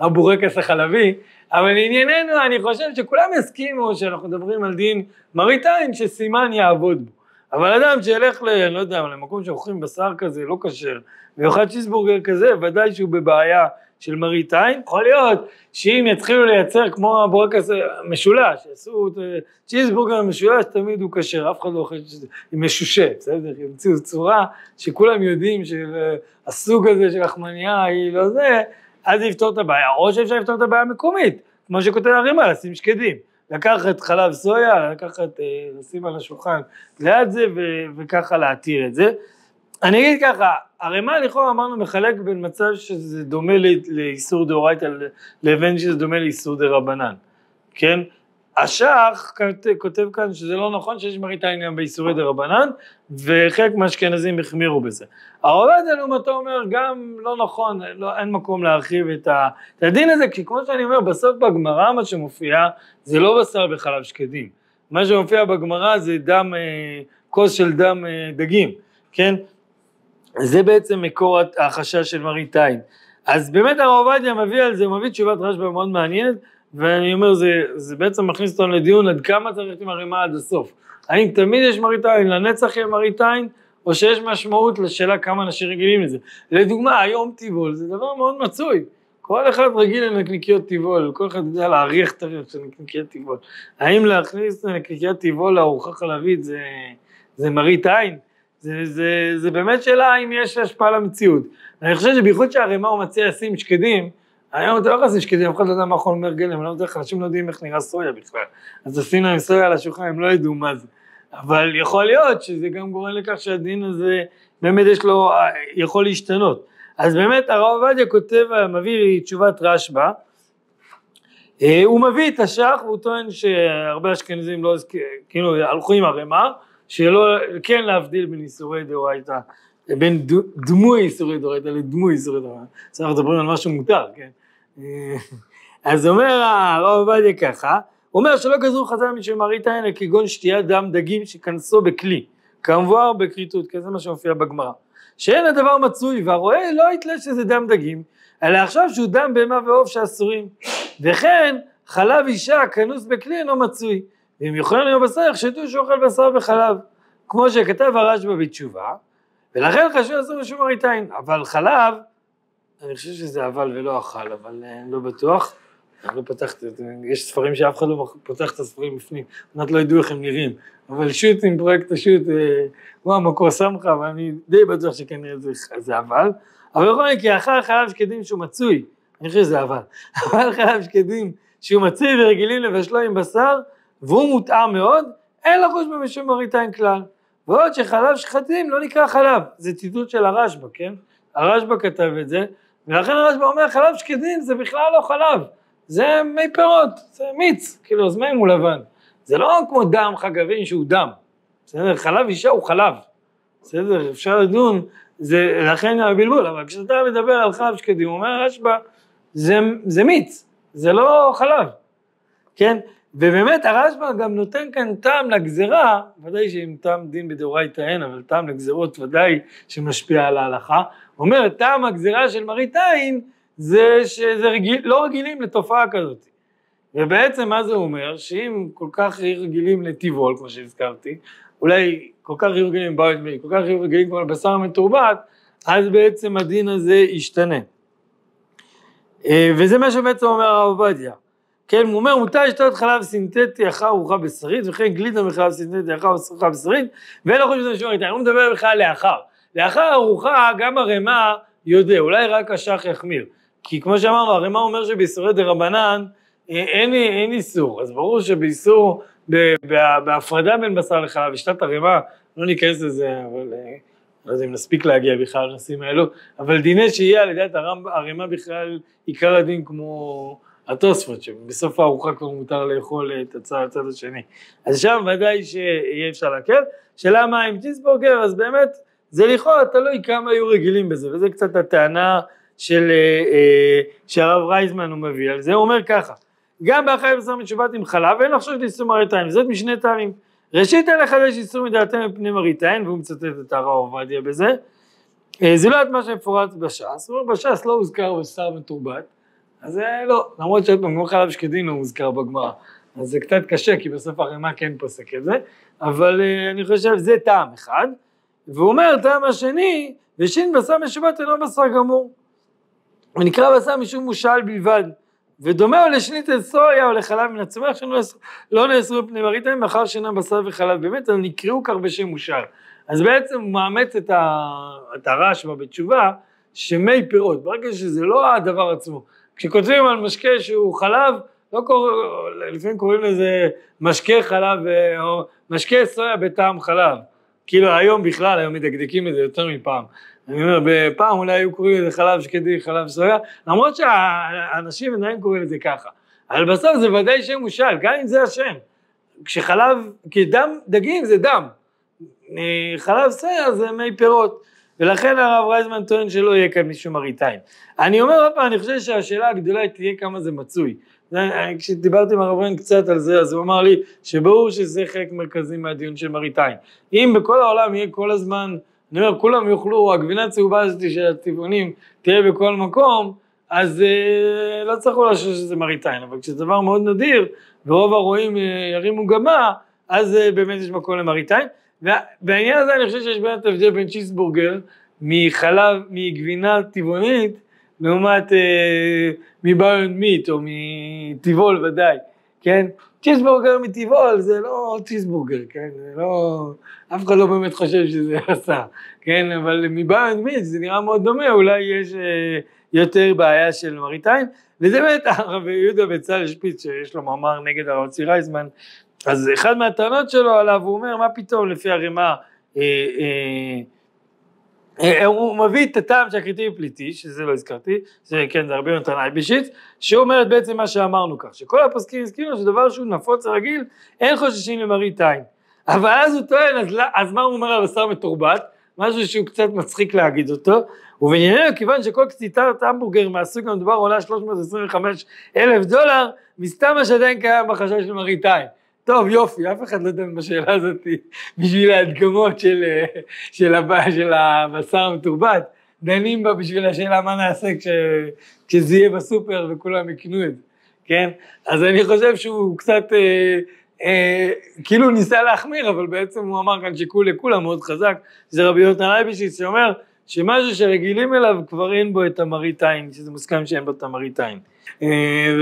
הבורקס החלבי, אבל לענייננו, אני חושב שכולם יסכימו שאנחנו מדברים על דין מראית עין שסימן יעבוד בו. אבל אדם שילך ל... לא יודע, למקום שאוכלים בשר כזה, לא כשר, ויאכל צ'יסבורגר כזה, ודאי שהוא בבעיה של מראית עין, יכול להיות שאם יתחילו לייצר כמו הבורקס משולש, יעשו צ'יזבורגר משולש, תמיד הוא כשר, אף אחד לא אוכל שזה משושה, בסדר? ימציאו צורה שכולם יודעים שהסוג הזה של לחמניה היא לא זה, אז זה יפתור את הבעיה, או שאפשר לפתור את הבעיה המקומית, כמו שכותב הרימה, לשים שקדים. לקחת חלב סויה, לקחת, אה, לשים על השולחן ליד זה וככה להתיר את זה. אני אגיד ככה, הרי מה לכאורה אמרנו מחלק בין מצב שזה דומה לאיסור דאורייתא לבין שזה דומה לאיסור דה רבנן, כן? השח כותב כאן שזה לא נכון שיש מראית העניין באיסורי דה רבנן וחלק מהאשכנזים החמירו בזה. הרב עובדיה לעומתו אומר גם לא נכון, לא, אין מקום להרחיב את, הדין הזה כי כמו שאני אומר בסוף בגמרא מה שמופיע זה לא בשר בחלב שקדים, מה שמופיע בגמרא זה דם, אה, כוס של דם אה, דגים, כן? זה בעצם מקור החשש של מראית עין. אז באמת הרב עובדיה מביא על זה, הוא מביא תשובת רשב"א מאוד מעניינת, ואני אומר, זה, זה בעצם מכניס אותנו לדיון עד כמה צריך עם הרימה עד הסוף. האם תמיד יש מראית עין, לנצח יהיה מראית עין, או שיש משמעות לשאלה כמה אנשים רגילים לזה. לדוגמה, היום טבעול זה דבר מאוד מצוי. כל אחד רגיל לנקניקיות טבעול, כל אחד יודע להריח את הריח של נקניקיות טבעול. האם להכניס נקניקיות טבעול לארוחה חלבית זה, זה מראית עין? זה, זה, זה באמת שאלה אם יש השפעה למציאות. אני חושב שבייחוד שהרימה הוא מציע לשים שקדים, היום אתה לא יכול לשים שקדים, אף אחד לא יודע מה חומר גלם, לא יודע, אנשים לא יודעים איך נראה סויה בכלל. אז עשינו להם סויה על השולחן, הם לא ידעו מה זה. אבל יכול להיות שזה גם גורם לכך שהדין הזה, באמת יש לו, יכול להשתנות. אז באמת הרב עובדיה כותב, מביא תשובת רשב"א, אה, הוא מביא את השח והוא טוען שהרבה אשכנזים לא, כאילו הלכו עם הרמ"ר, שלא, כן להבדיל בין איסורי דאורייתא, בין דמוי איסורי דאורייתא לדמוי איסורי דאורייתא, אז אנחנו מדברים על משהו מותר, כן? אז אומר הרב עובדיה ככה, הוא אומר שלא גזרו חז"ל משמראית האלה כגון שתיית דם דגים שכנסו בכלי, כמבואר בכריתות, כי זה מה שמופיע בגמרא. שאין הדבר מצוי והרואה לא יתלה שזה דם דגים, אלא עכשיו שהוא דם בהמה ועוף שאסורים. וכן חלב אישה כנוס בכלי אינו מצוי. ואם יאכל היום בשר יחשדו שהוא אוכל בשר וחלב, כמו שכתב הרשב"א בתשובה, ולכן חשוב לעשות משום מראית עין, אבל חלב, אני חושב שזה אבל ולא אכל, אבל אני אה, לא בטוח, אני לא פתחתי, יש ספרים שאף אחד לא פותח את הספרים בפנים, עוד לא ידעו איך הם נראים, אבל שו"ת עם פרויקט השו"ת, אה, הוא המקור סמכה, ואני די בטוח שכנראה זה, זה אבל, אבל בכל מקרה, אחר חלב שקדים שהוא מצוי, אני חושב שזה אבל, אבל חלב שקדים שהוא מצוי ורגילים לבשלו עם בשר, והוא מותאם מאוד, אין לחוש במשום מראיתיים כלל. ועוד שחלב שחטים לא נקרא חלב, זה ציטוט של הרשב"א, כן? הרשב"א כתב את זה, ולכן הרשב"א אומר חלב שקדים זה בכלל לא חלב, זה מי פירות, זה מיץ, כאילו אז מים הוא לבן. זה לא כמו דם חגבים שהוא דם, בסדר? חלב אישה הוא חלב, בסדר? אפשר לדון, זה לכן הבלבול, אבל כשאתה מדבר על חלב שקדים, אומר הרשב"א, זה, זה מיץ, זה לא חלב, כן? ובאמת הרשב"א גם נותן כאן טעם לגזרה, ודאי שאם טעם דין בדאורייתא אין, אבל טעם לגזרות ודאי שמשפיע על ההלכה. הוא אומר, טעם הגזרה של מראית עין זה שזה רגיל, לא רגילים לתופעה כזאת. ובעצם מה זה אומר? שאם כל כך רגילים לטבעול, כמו שהזכרתי, אולי כל כך יהיו רגילים לבית מי, כל כך רגילים כמו לבשר מתורבת, אז בעצם הדין הזה ישתנה. אה, וזה מה שבעצם אומר הרב עובדיה. כן, הוא אומר, מותר לשתות חלב סינתטי אחר ארוחה בשרית, וכן גלידה מחלב סינתטי אחר ארוחה בשרית, ואין לו חושב שזה איתה, הוא מדבר בכלל לאחר. לאחר ארוחה, גם הרמ"א יודע, אולי רק השח יחמיר. כי כמו שאמרנו, הרמ"א אומר שבאיסורי דה רבנן אה, אין, אין איסור, אז ברור שבאיסור, בהפרדה בין בשר לחלב, בשיטת הרמ"א, לא ניכנס לזה, אבל אה, לא יודע אם נספיק להגיע בכלל לנושאים האלו, אבל דיני על ידי הרמ"א בכלל עיקר הדין כמו... התוספות, שבסוף הארוחה כבר מותר לאכול את הצד, הצד השני. אז שם ודאי שיהיה אפשר להקל. שאלה מה עם צ'יסבורגר, אז באמת זה לכאורה תלוי כמה היו רגילים בזה, וזה קצת הטענה של, אה, אה, שהרב רייזמן הוא מביא על זה, הוא אומר ככה, גם באחרי בשר משובט עם חלב אין לחשוב לאיסור עין, וזאת משני טעמים. ראשית אין לחדש איסור מדעתנו מפני מראית עין, והוא מצטט את הרב עובדיה בזה. אה, זה לא את מה שמפורט בש"ס, הוא אומר בש"ס לא הוזכר בשר מתורבת, אז זה לא, למרות שעוד פעם, כמו חלב שקדים לא מוזכר בגמרא, אז זה קצת קשה, כי בסוף הרמ"א כן פוסק את זה, אבל uh, אני חושב שזה טעם אחד, והוא אומר, טעם השני, ושין בשר משובט אינו בשר גמור. הוא נקרא בשר משום מושל בלבד, ודומה הוא לשנית אל סויה או לחלב מן הצומח שלא נאסרו בפני מראיתם מאחר שאינם בשר וחלב באמת, אבל נקראו כך בשם מושל. אז בעצם הוא מאמץ את, ה, את הרשב"א בתשובה, שמי פירות, ברגע שזה לא הדבר עצמו, כשכותבים על משקה שהוא חלב, לא קורא, לפעמים קוראים לזה משקה חלב, אה, או משקה סויה בטעם חלב. כאילו היום בכלל, היום מדקדקים לזה יותר מפעם. אני אומר, בפעם אולי היו קוראים לזה חלב שקדי, חלב סויה, למרות שהאנשים עדיין קוראים לזה ככה. אבל בסוף זה ודאי שם מושל, גם אם זה השם. כשחלב, כי דם, דגים זה דם. אה, חלב סויה זה מי פירות. ולכן הרב רייזמן טוען שלא יהיה כאן מישהו מראיתיים. אני אומר עוד פעם, אני חושב שהשאלה הגדולה תהיה כמה זה מצוי. כשדיברתי עם הרב רייזמן קצת על זה, אז הוא אמר לי שברור שזה חלק מרכזי מהדיון של מראיתיים. אם בכל העולם יהיה כל הזמן, אני אומר, כולם יאכלו, הגבינה הצהובה הזאת של הטבעונים תהיה בכל מקום, אז אה, לא צריך אולי שזה מראיתיים, אבל כשזה דבר מאוד נדיר, ורוב הרועים אה, ירימו גמה, אז אה, באמת יש מקום למראיתיים. ובעניין הזה אני חושב שיש באמת הבדל בין צ'יסבורגר מחלב, מגבינה טבעונית, לעומת אה, מביונד מיט או מטבעול ודאי, כן? צ'יסבורגר מטבעול זה לא צ'יסבורגר, כן? זה לא... אף אחד לא באמת חושב שזה עשה, כן? אבל מביונד מיט זה נראה מאוד דומה, אולי יש אה, יותר בעיה של מראיתיים, וזה באמת הרב יהודה בצלאל שפיץ שיש לו מאמר נגד הרב צי רייזמן אז אחד מהטענות שלו עליו, הוא אומר, מה פתאום לפי הרימה, אה, אה, אה, הוא מביא את הטעם של הקריטי פליטי, שזה לא הזכרתי, זה כן, זה הרבה יותר נייבשיץ, שאומרת בעצם מה שאמרנו כך, שכל הפוסקים הזכירו שדבר שהוא נפוץ רגיל, אין חוששים למראית עין. אבל אז הוא טוען, אז, אז מה הוא אומר על בשר מתורבת? משהו שהוא קצת מצחיק להגיד אותו, ובענייננו כיוון שכל קציטת המבורגר מהסוג המדובר עולה 325 אלף דולר, מסתם מה שעדיין קיים בחשש של מראית עין. טוב, יופי, אף אחד לא יודע בשאלה הזאת בשביל ההדגמות של, של, הבא, של הבשר המתורבת, דנים בה בשביל השאלה מה נעשה כש, כשזה יהיה בסופר וכולם יקנו את זה, כן? אז אני חושב שהוא קצת, אה, אה, כאילו ניסה להחמיר, אבל בעצם הוא אמר כאן שיקול לכולם מאוד חזק, זה רבי יונתן אייבשיץ שאומר שמשהו שרגילים אליו כבר אין בו את המראית עין, שזה מוסכם שאין בו את המראית עין. אה,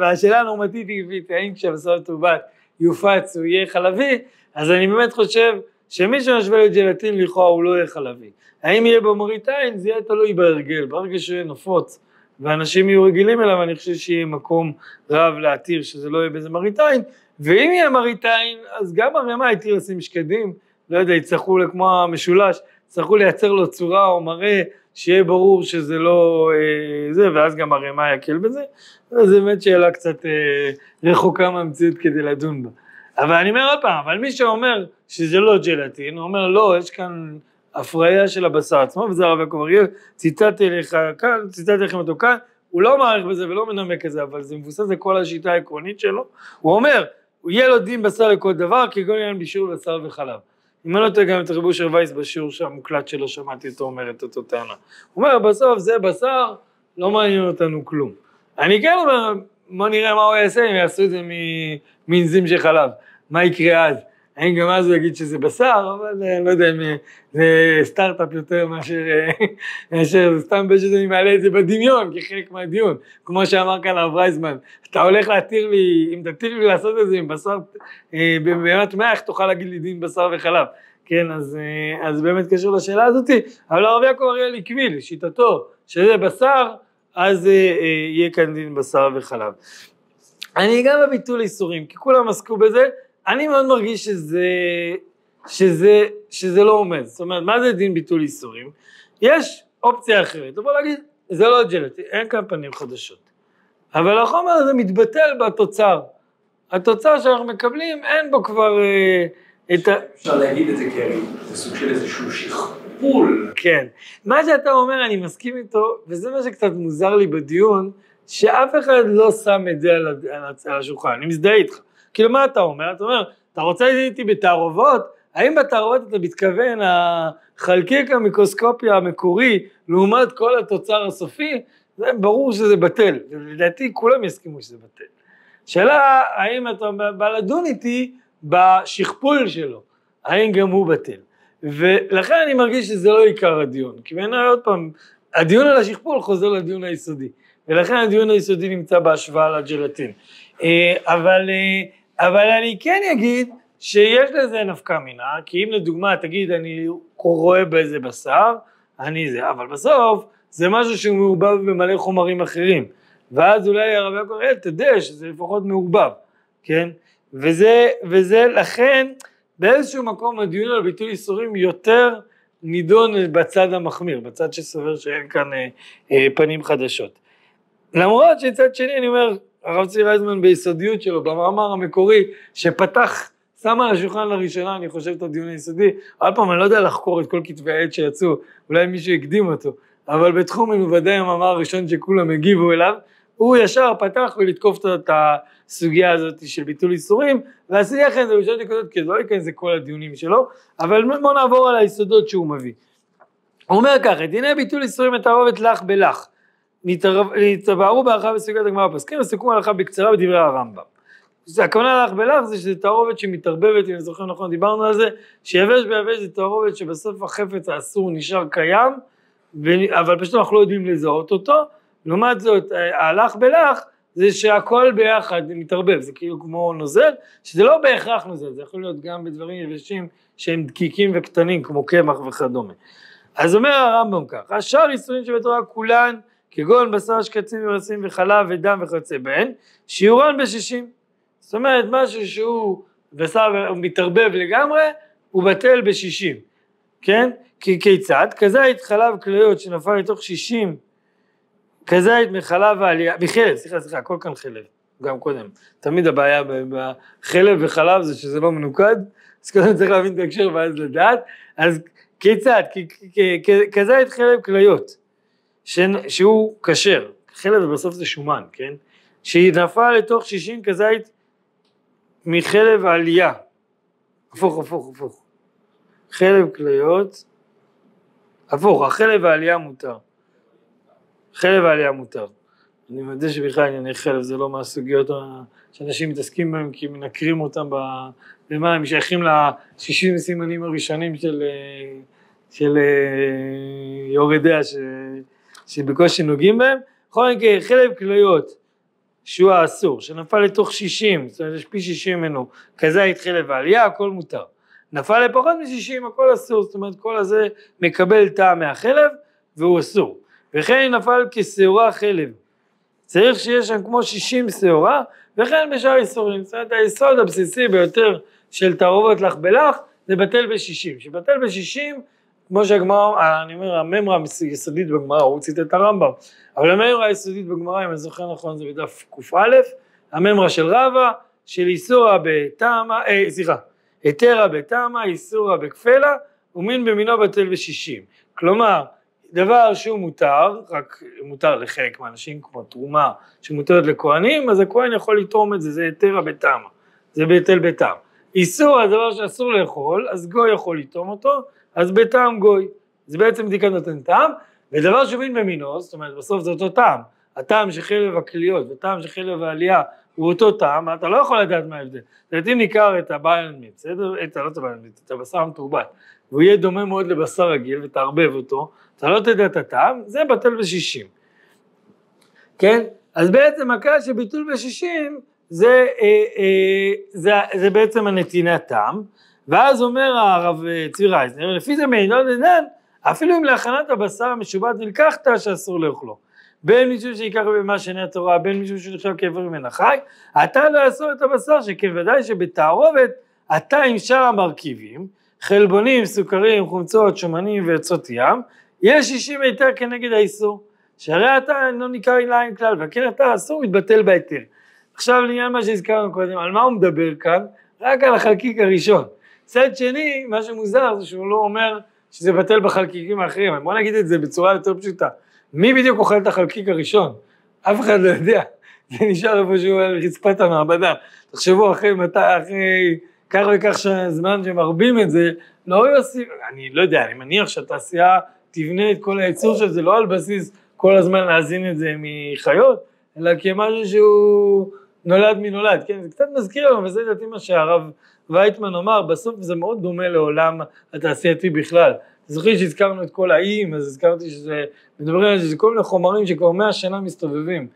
והשאלה הנורמטיבית, האם כשהבשר תעובד יופץ הוא יהיה חלבי, אז אני באמת חושב שמי שמשווה לג'לטין לכאורה הוא לא יהיה חלבי. האם יהיה בו מראית עין? זה יהיה תלוי בהרגל. ברגע שהוא נפוץ ואנשים יהיו רגילים אליו, אני חושב שיהיה מקום רב להתיר שזה לא יהיה בזה מראית עין, ואם יהיה מראית עין, אז גם הרמה התיר לשים שקדים, לא יודע, יצטרכו, כמו המשולש, יצטרכו לייצר לו צורה או מראה, שיהיה ברור שזה לא אה, זה, ואז גם הרמה יקל בזה. זו באמת שאלה קצת אה, רחוקה מהמציאות כדי לדון בה. אבל אני אומר עוד פעם, אבל מי שאומר שזה לא ג'לטין, הוא אומר לא, יש כאן הפריה של הבשר עצמו, וזה הרב יעקב אריאל, ציטטתי לך כאן, ציטטתי לכם אותו כאן, הוא לא מעריך בזה ולא מנמק את זה, אבל זה מבוסס על כל השיטה העקרונית שלו, הוא אומר, יהיה לו דין בשר לכל דבר, כגון עניין בישול בשר וחלב. אם אני לא טועה גם את רבו של וייס בשיעור שהמוקלט שלו, שמעתי אותו אומר את אותו טענה. הוא אומר, בסוף זה בשר, לא מעניין אותנו כלום. אני כן אומר, בוא נראה מה הוא יעשה אם יעשו את זה מנזים של חלב, מה יקרה אז? האם גם אז הוא יגיד שזה בשר, אבל אה, אני לא יודע אם אה, זה סטארט-אפ יותר מאשר, אה, מאשר סתם פשוט אני מעלה את זה בדמיון כחלק מהדיון, כמו שאמר כאן הרב רייזמן, אתה הולך להתיר לי, אם תתיר לי לעשות את זה עם בשר, אה, באמת מה, איך תוכל להגיד לי דין בשר וחלב? כן, אז, אה, אז באמת קשור לשאלה הזאתי, אבל הרב יעקב אריאל עקבי לשיטתו, שזה בשר, אז אה, אה, יהיה כאן דין בשר וחלב. אני אגע בביטול איסורים, כי כולם עסקו בזה, אני מאוד מרגיש שזה, שזה, שזה לא עומד, זאת אומרת, מה זה דין ביטול איסורים? יש אופציה אחרת, בוא נגיד, זה לא ג'לטי, אין כאן פנים חדשות, אבל החומר הזה מתבטל בתוצר, התוצר שאנחנו מקבלים, אין בו כבר אה, את ה... אפשר להגיד את זה כי זה סוג של איזשהו שכפול. כן. מה שאתה אומר, אני מסכים איתו, וזה מה שקצת מוזר לי בדיון, שאף אחד לא שם את זה על, על השולחן, אני מזדהה איתך. כאילו, מה אתה אומר? אתה אומר, אתה רוצה להתחיל איתי בתערובות? האם בתערובות אתה מתכוון החלקיק המיקרוסקופי המקורי לעומת כל התוצר הסופי? זה ברור שזה בטל, ולדעתי כולם יסכימו שזה בטל. שאלה, האם אתה בא לדון איתי בשכפול שלו, האם גם הוא בטל? ולכן אני מרגיש שזה לא עיקר הדיון, כי בעיניי עוד פעם, הדיון על השכפול חוזר לדיון היסודי, ולכן הדיון היסודי נמצא בהשוואה לג'לטין. אה, אבל, אה, אבל אני כן אגיד שיש לזה נפקא מינה, כי אם לדוגמה תגיד אני רואה באיזה בשר, אני זה, אבל בסוף זה משהו שהוא מעורבב במלא חומרים אחרים, ואז אולי הרב יעקב אריאל תדע שזה לפחות מעורבב, כן? וזה, וזה לכן באיזשהו מקום הדיון על ביטול איסורים יותר נידון בצד המחמיר, בצד שסובר שאין כאן אה, אה, פנים חדשות. למרות שצד שני אני אומר, הרב צבי רייזמן ביסודיות שלו, במאמר המקורי שפתח, שם על השולחן לראשונה, אני חושב את הדיון היסודי, עוד פעם אני לא יודע לחקור את כל כתבי העת שיצאו, אולי מישהו הקדים אותו, אבל בתחום הוא ודאי המאמר הראשון שכולם הגיבו אליו, הוא ישר פתח ולתקוף את הסוגיה הזאת של ביטול איסורים, לכם את זה בשתי נקודות, כי זה לא ייכנס לכל הדיונים שלו, אבל בואו נעבור על היסודות שהוא מביא. הוא אומר ככה, דיני ביטול איסורים מתערבת לך בלך, נתבערו בהלכה בסוגיית הגמרא הפוסקים, וסיכום ההלכה בקצרה בדברי הרמב"ם. הכוונה לך בלך זה שזה תערובת שמתערבבת, אם אני זוכר נכון, דיברנו על זה, שיבש ביבש זה תערובת שבסוף החפץ האסור נשאר קיים, אבל פשוט אנחנו לא יודעים לזהות אותו, לעומת זאת ההלך בלך זה שהכל ביחד מתערבב, זה כאילו כמו נוזל, שזה לא בהכרח נוזל, זה יכול להיות גם בדברים יבשים שהם דקיקים וקטנים כמו קמח וכדומה. אז אומר הרמב"ם כך, השאר איסורים שבתורה כולן, כגון בשר שקצים ורסים וחלב ודם וכיוצא בהן, שיעורן בשישים. זאת אומרת, משהו שהוא בשר מתערבב לגמרי, הוא בטל בשישים, כן? כי כיצד? כזית חלב כליות שנפל לתוך שישים, כזית מחלב העלייה, מחלב, סליחה, סליחה, הכל כאן חלב, גם קודם. תמיד הבעיה בחלב וחלב זה שזה לא מנוקד, אז קודם צריך להבין את ההקשר ואז לדעת. אז כיצד? כזית חלב כליות, שהוא כשר, חלב ובסוף זה שומן, כן? שהיא נפלה לתוך שישים כזית מחלב העלייה. הפוך, הפוך, הפוך. חלב כליות, הפוך, החלב העלייה מותר. חלב העלייה מותר. אני מודה שבכלל ענייני חלב זה לא מהסוגיות שאנשים מתעסקים בהם כי מנקרים אותם למעלה, הם שייכים לשישים סימנים הראשונים של, של יורדיה ש, שבקושי נוגעים בהם. בכל מקרה, חלב כליות שהוא האסור, שנפל לתוך 60, זאת אומרת יש פי 60 ממנו, כזה התחיל העלייה, הכל מותר. נפל לפחות מ-60, הכל אסור, זאת אומרת כל הזה מקבל טעם מהחלב והוא אסור. וכן נפל כשעורה חלב, צריך שיהיה שם כמו 60 שעורה, וכן בשאר איסורים, זאת אומרת היסוד הבסיסי ביותר של תערובות לך בלך, זה בטל ב-60, שבטל ב-60, כמו שהגמרא, אני אומר, הממרה היסודית בגמרא, הוא ציטט את הרמב"ם, אבל הממרה היסודית בגמרא, אם אני זוכר נכון, זה בדף קא, הממרה של רבא, של איסורא בתמא, אה, סליחה, היתרה בתמא, איסורא בכפלה, ומין במינו בטל ב-60. כלומר, דבר שהוא מותר, רק מותר לחלק מהאנשים, כמו תרומה שמותרת לכהנים, אז הכהן יכול לתרום את זה, זה היתרה בתמא, זה בהיטל בטעם. איסור הדבר שאסור לאכול, אז גוי יכול לתרום אותו, אז בטעם גוי. זה בעצם בדיקה נותן טעם, ודבר שמין במינו, זאת אומרת בסוף זה אותו טעם, הטעם של חלב הכליות וטעם של חלב העלייה הוא אותו טעם, אתה לא יכול לדעת מה ההבדל. זאת אומרת אם ניכר את הביילן מיט, בסדר? את, לא את הביילן מיט, את הבשר המתורבת, והוא יהיה דומה מאוד לבשר רגיל ותערבב אותו, אתה לא תדע את הטעם, זה בטל בשישים. כן? אז בעצם הכלל של ביטול בשישים זה, אה, אה, זה, זה בעצם הנתינת טעם, ואז אומר הרב אה, צבי רייזנר, לפי זה מעידון לדן, אפילו אם להכנת הבשר המשובט נלקחת שאסור לאכלו. בין מישהו שיקח במה שני התורה, בין מישהו שנחשב כאיבר מן החי, אתה לא יאסור את הבשר, שכן ודאי שבתערובת אתה עם שאר המרכיבים, חלבונים, סוכרים, חומצות, שומנים ועצות ים, יש שישים היתר כנגד האיסור, שהרי אתה אינו ניכר לעין כלל, וכן אתה אסור מתבטל בהיתר. עכשיו לעניין מה שהזכרנו קודם, על מה הוא מדבר כאן? רק על החלקיק הראשון. מצד שני, מה שמוזר זה שהוא לא אומר שזה בטל בחלקיקים האחרים, בוא נגיד את זה בצורה יותר פשוטה. מי בדיוק אוכל את החלקיק הראשון? אף אחד לא יודע, זה נשאר איפשהו על רצפת המעבדה. תחשבו אחרי מתי, אחרי כך וכך זמן שמרבים את זה, לא יוסיף, אני לא יודע, אני מניח שהתעשייה תבנה את כל הייצור של זה לא על בסיס כל הזמן להזין את זה מחיות, אלא כמשהו שהוא נולד מנולד, כן, זה קצת מזכיר לנו, וזה לדעתי מה שהרב וייטמן אמר, בסוף זה מאוד דומה לעולם התעשייתי בכלל. זוכרים שהזכרנו את כל האיים, אז הזכרתי שזה, מדברים על זה, זה כל מיני חומרים שכבר מאה שנה מסתובבים.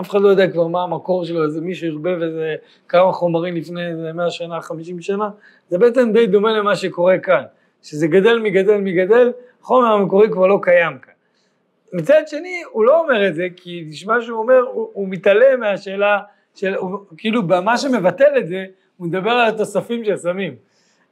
אף אחד לא יודע כבר מה המקור שלו, איזה מישהו הרבה איזה כמה חומרים לפני איזה מאה שנה, חמישים שנה, זה בעצם די דומה למה שקורה כאן, שזה גדל מגדל מגדל, החומר המקורי כבר לא קיים כאן. מצד שני, הוא לא אומר את זה, כי נשמע שהוא אומר, הוא, הוא מתעלם מהשאלה של, כאילו במה שמבטל את זה, הוא מדבר על התוספים של סמים.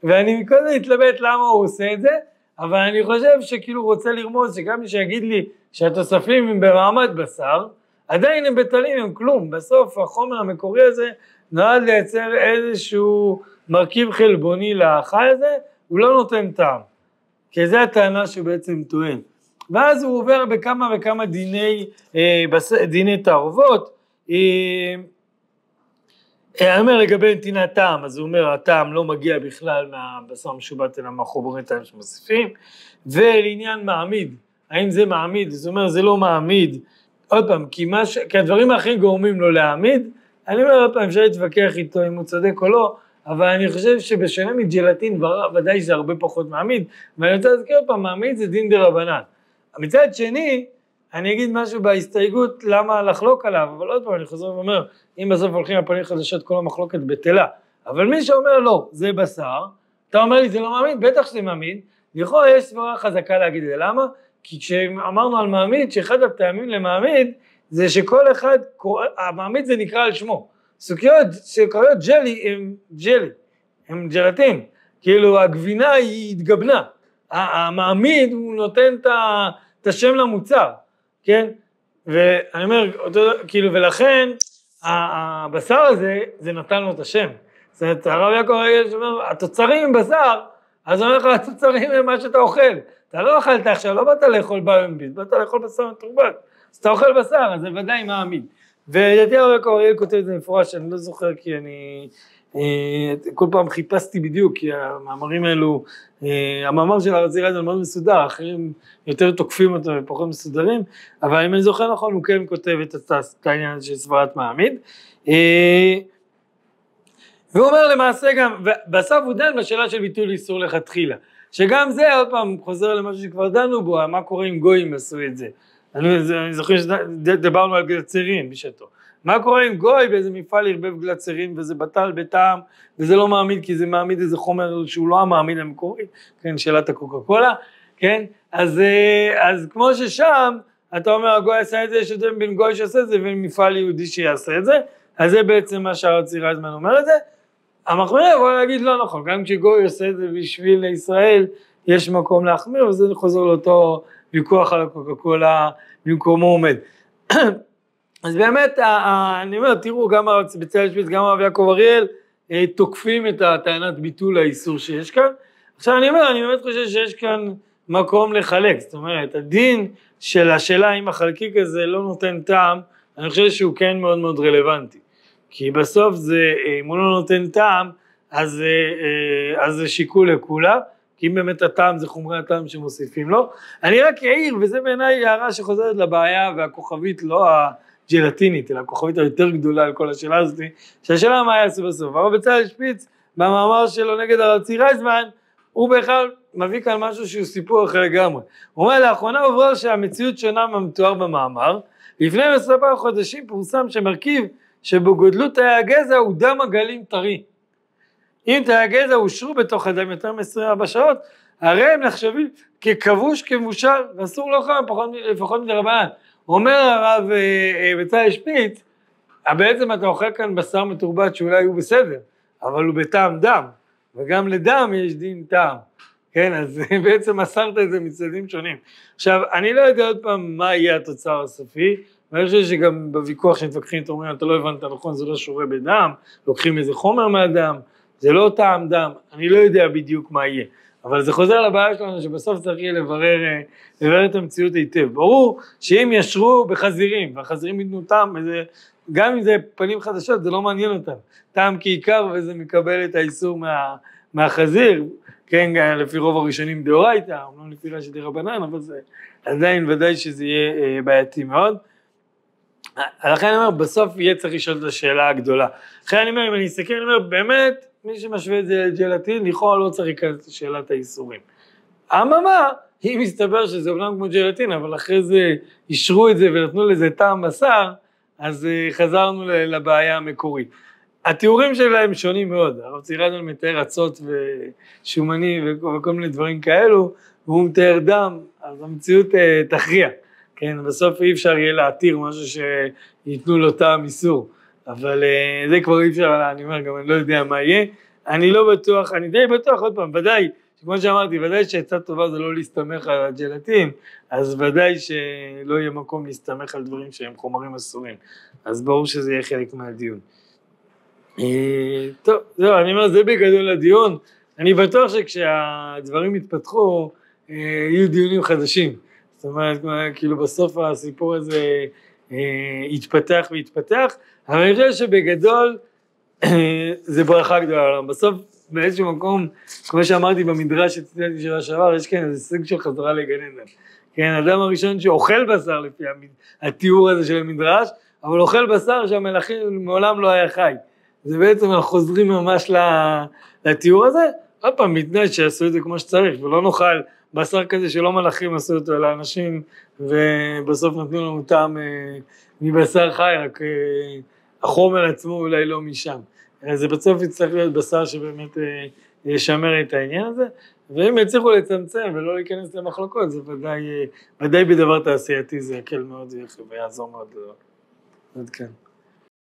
ואני קודם מתלבט למה הוא עושה את זה, אבל אני חושב שכאילו רוצה לרמוז שגם מי שיגיד לי שהתוספים הם במעמד בשר, עדיין הם בטלים, הם כלום. בסוף החומר המקורי הזה נועד לייצר איזשהו מרכיב חלבוני לחי הזה, הוא לא נותן טעם. כי זו הטענה שהוא בעצם טוען. ואז הוא עובר בכמה וכמה דיני, אה, בס, דיני תערובות. אה, אומר לגבי נתינת טעם, אז הוא אומר הטעם לא מגיע בכלל מהבשר המשובט אלא מהחומרי טעם שמוסיפים, ולעניין מעמיד, האם זה מעמיד, זאת אומרת זה לא מעמיד, עוד פעם, כי, ש... כי הדברים האחרים גורמים לו להעמיד, אני אומר עוד פעם, אפשר להתווכח איתו אם הוא צודק או לא, אבל אני חושב שבשונה מג'לטין ודאי שזה הרבה פחות מעמיד, ואני רוצה להזכיר עוד פעם, מעמיד זה דין דה רבנן. מצד שני, אני אגיד משהו בהסתייגות למה לחלוק עליו, אבל עוד פעם אני חוזר ואומר, אם בסוף הולכים על פנים חדשות כל המחלוקת בטלה, אבל מי שאומר לא, זה בשר, אתה אומר לי זה לא מעמיד, בטח שזה מעמיד, לכאורה יש סברה חזקה להגיד את זה, למה? כי כשאמרנו על מעמיד, שאחד הטעמים למעמיד זה שכל אחד, המעמיד זה נקרא על שמו, סוכיות שקוראות ג'לי הם ג'לי, הם ג'לטין, כאילו הגבינה היא התגבנה, המעמיד הוא נותן את השם למוצר, כן? ואני אומר, אותו, כאילו, ולכן הבשר הזה, זה נתן לו את השם. זאת אומרת, הרב יעקב רגל שאומר, התוצרים הם בשר, אז אומר לך, התוצרים הם מה שאתה אוכל. אתה לא אכלת עכשיו, לא באת לאכול ביומביט, באת לאכול בשר מתורבת. אז אתה אוכל בשר, אז זה ודאי מעמיד. ולדעתי הרב יעקב אריאל כותב את זה מפורש, אני לא זוכר כי אני כל פעם חיפשתי בדיוק, כי המאמרים האלו, אה, המאמר של הרב זירייזן מאוד מסודר, אחרים יותר תוקפים אותו ופחות מסודרים, אבל אם אני זוכר נכון הוא כן כותב את העניין של סברת מעמיד. אה, והוא אומר למעשה גם, בסוף הוא דן בשאלה של ביטול איסור לכתחילה, שגם זה עוד פעם חוזר למשהו שכבר דנו בו, מה קורה אם גויים עשו את זה. אני זוכר שדיברנו על גלצרין בשעתו. מה קורה עם גוי באיזה מפעל ערבב גלצרים וזה בטל בטעם וזה לא מעמיד כי זה מעמיד איזה חומר שהוא לא המעמיד המקורי, כן, שאלת הקוקה קולה, כן, אז, אה, אז כמו ששם אתה אומר הגוי עשה את זה, יש הבדל בין גוי שעשה את זה ובין מפעל יהודי שיעשה את זה, אז זה בעצם מה שהרצי רייזמן אומר את זה. המחמיר יכול להגיד לא נכון, גם כשגוי עושה את זה בשביל ישראל, יש מקום להחמיר, וזה חוזר לאותו ויכוח על הקוקה קולה במקומו עומד. אז באמת, אני אומר, תראו, גם בצלאל שפיץ, גם הרב יעקב אריאל, אה, תוקפים את הטענת ביטול האיסור שיש כאן. עכשיו אני אומר, אני באמת חושב שיש כאן מקום לחלק, זאת אומרת, הדין של השאלה אם החלקיק הזה לא נותן טעם, אני חושב שהוא כן מאוד מאוד רלוונטי. כי בסוף זה, אם הוא לא נותן טעם, אז, אה, אז זה שיקול לכולה, כי אם באמת הטעם זה חומרי הטעם שמוסיפים לו. אני רק אעיר, וזה בעיניי הערה שחוזרת לבעיה והכוכבית לא הג'לטינית, אלא הכוכבית היותר גדולה על כל השאלה הזאת, שהשאלה מה יעשו בסוף. הרב בצלאל שפיץ, במאמר שלו נגד הרצי רייזמן, הוא בכלל מביא כאן משהו שהוא סיפור אחר לגמרי. הוא אומר, לאחרונה הוברר שהמציאות שונה מהמתואר במאמר, לפני מספר חודשים פורסם שמרכיב שבגודלות תאי הגזע הוא דם עגלים טרי. אם תאי הגזע אושרו בתוך הדם יותר מ-24 שעות, הרי הם נחשבים ככבוש, כמושל, ואסור לאכול לפחות מדרבנן. אומר הרב אה, אה, בצלאל שפיץ, בעצם אתה אוכל כאן בשר מתורבת שאולי הוא בסדר, אבל הוא בטעם דם, וגם לדם יש דין טעם. כן, אז בעצם מסרת את זה מצדדים שונים. עכשיו, אני לא יודע עוד פעם מה יהיה התוצר הסופי, ואני חושב שגם בוויכוח שמתווכחים, אתם אומרים, אתה לא הבנת נכון, זה לא שורה בדם, לוקחים איזה חומר מהדם, זה לא טעם דם, אני לא יודע בדיוק מה יהיה. אבל זה חוזר לבעיה שלנו שבסוף צריך יהיה לברר, אה, לברר את המציאות היטב. ברור שאם ישרו בחזירים, והחזירים ייתנו טעם, וזה, גם אם זה פנים חדשות, זה לא מעניין אותם. טעם כעיקר וזה מקבל את האיסור מה, מהחזיר, כן, לפי רוב הראשונים דאורייתא, אומנם לפי רשת דרבנן, אבל זה עדיין ודאי שזה יהיה אה, בעייתי מאוד. לכן אני אומר, בסוף יהיה צריך לשאול את השאלה הגדולה. לכן אני אומר, אם אני אסתכל, אני אומר, באמת, מי שמשווה את זה לג'לטין, לכאורה לא צריך להיכנס לשאלת האיסורים. אממה, אם מסתבר שזה אומנם כמו ג'לטין, אבל אחרי זה אישרו את זה ונתנו לזה טעם בשר, אז uh, חזרנו לבעיה המקורית. התיאורים שלהם שונים מאוד, הרב צירדון מתאר אצות ושומנים וכל מיני דברים כאלו, והוא מתאר דם, אז המציאות uh, תכריע. כן, בסוף אי אפשר יהיה להתיר משהו שייתנו לו טעם איסור, אבל uh, זה כבר אי אפשר, אני אומר, גם אני לא יודע מה יהיה, אני לא בטוח, אני די בטוח, עוד פעם, ודאי, כמו שאמרתי, ודאי שעצה טובה זה לא להסתמך על הג'לטין, אז ודאי שלא יהיה מקום להסתמך על דברים שהם חומרים אסורים, אז ברור שזה יהיה חלק מהדיון. אה, טוב, זהו, אני אומר, זה בגדול הדיון, אני בטוח שכשהדברים יתפתחו, אה, יהיו דיונים חדשים. זאת אומרת, כאילו בסוף הסיפור הזה אה, יתפתח ויתפתח, אבל אני חושב שבגדול זה ברכה גדולה. בסוף באיזשהו מקום, כמו שאמרתי במדרש שציינתי שבוע שעבר, יש כאן איזה סוג של חזרה לגן עדן. כן, האדם הראשון שאוכל בשר לפי התיאור הזה של המדרש, אבל אוכל בשר שהמלאכים מעולם לא היה חי. זה בעצם אנחנו חוזרים ממש לתיאור הזה, עוד פעם, בתנאי שיעשו את זה כמו שצריך, ולא נאכל בשר כזה שלא מלאכים עשו אותו, אלא אנשים, ובסוף נתנו לנו טעם אה, מבשר חי, רק אה, החומר עצמו אולי לא משם. זה בסוף יצטרך להיות בשר שבאמת אה, ישמר את העניין הזה, ואם יצליחו לצמצם ולא להיכנס למחלוקות, זה ודאי, ודאי בדבר תעשייתי זה יקל מאוד ויעזור מאוד. עד כאן.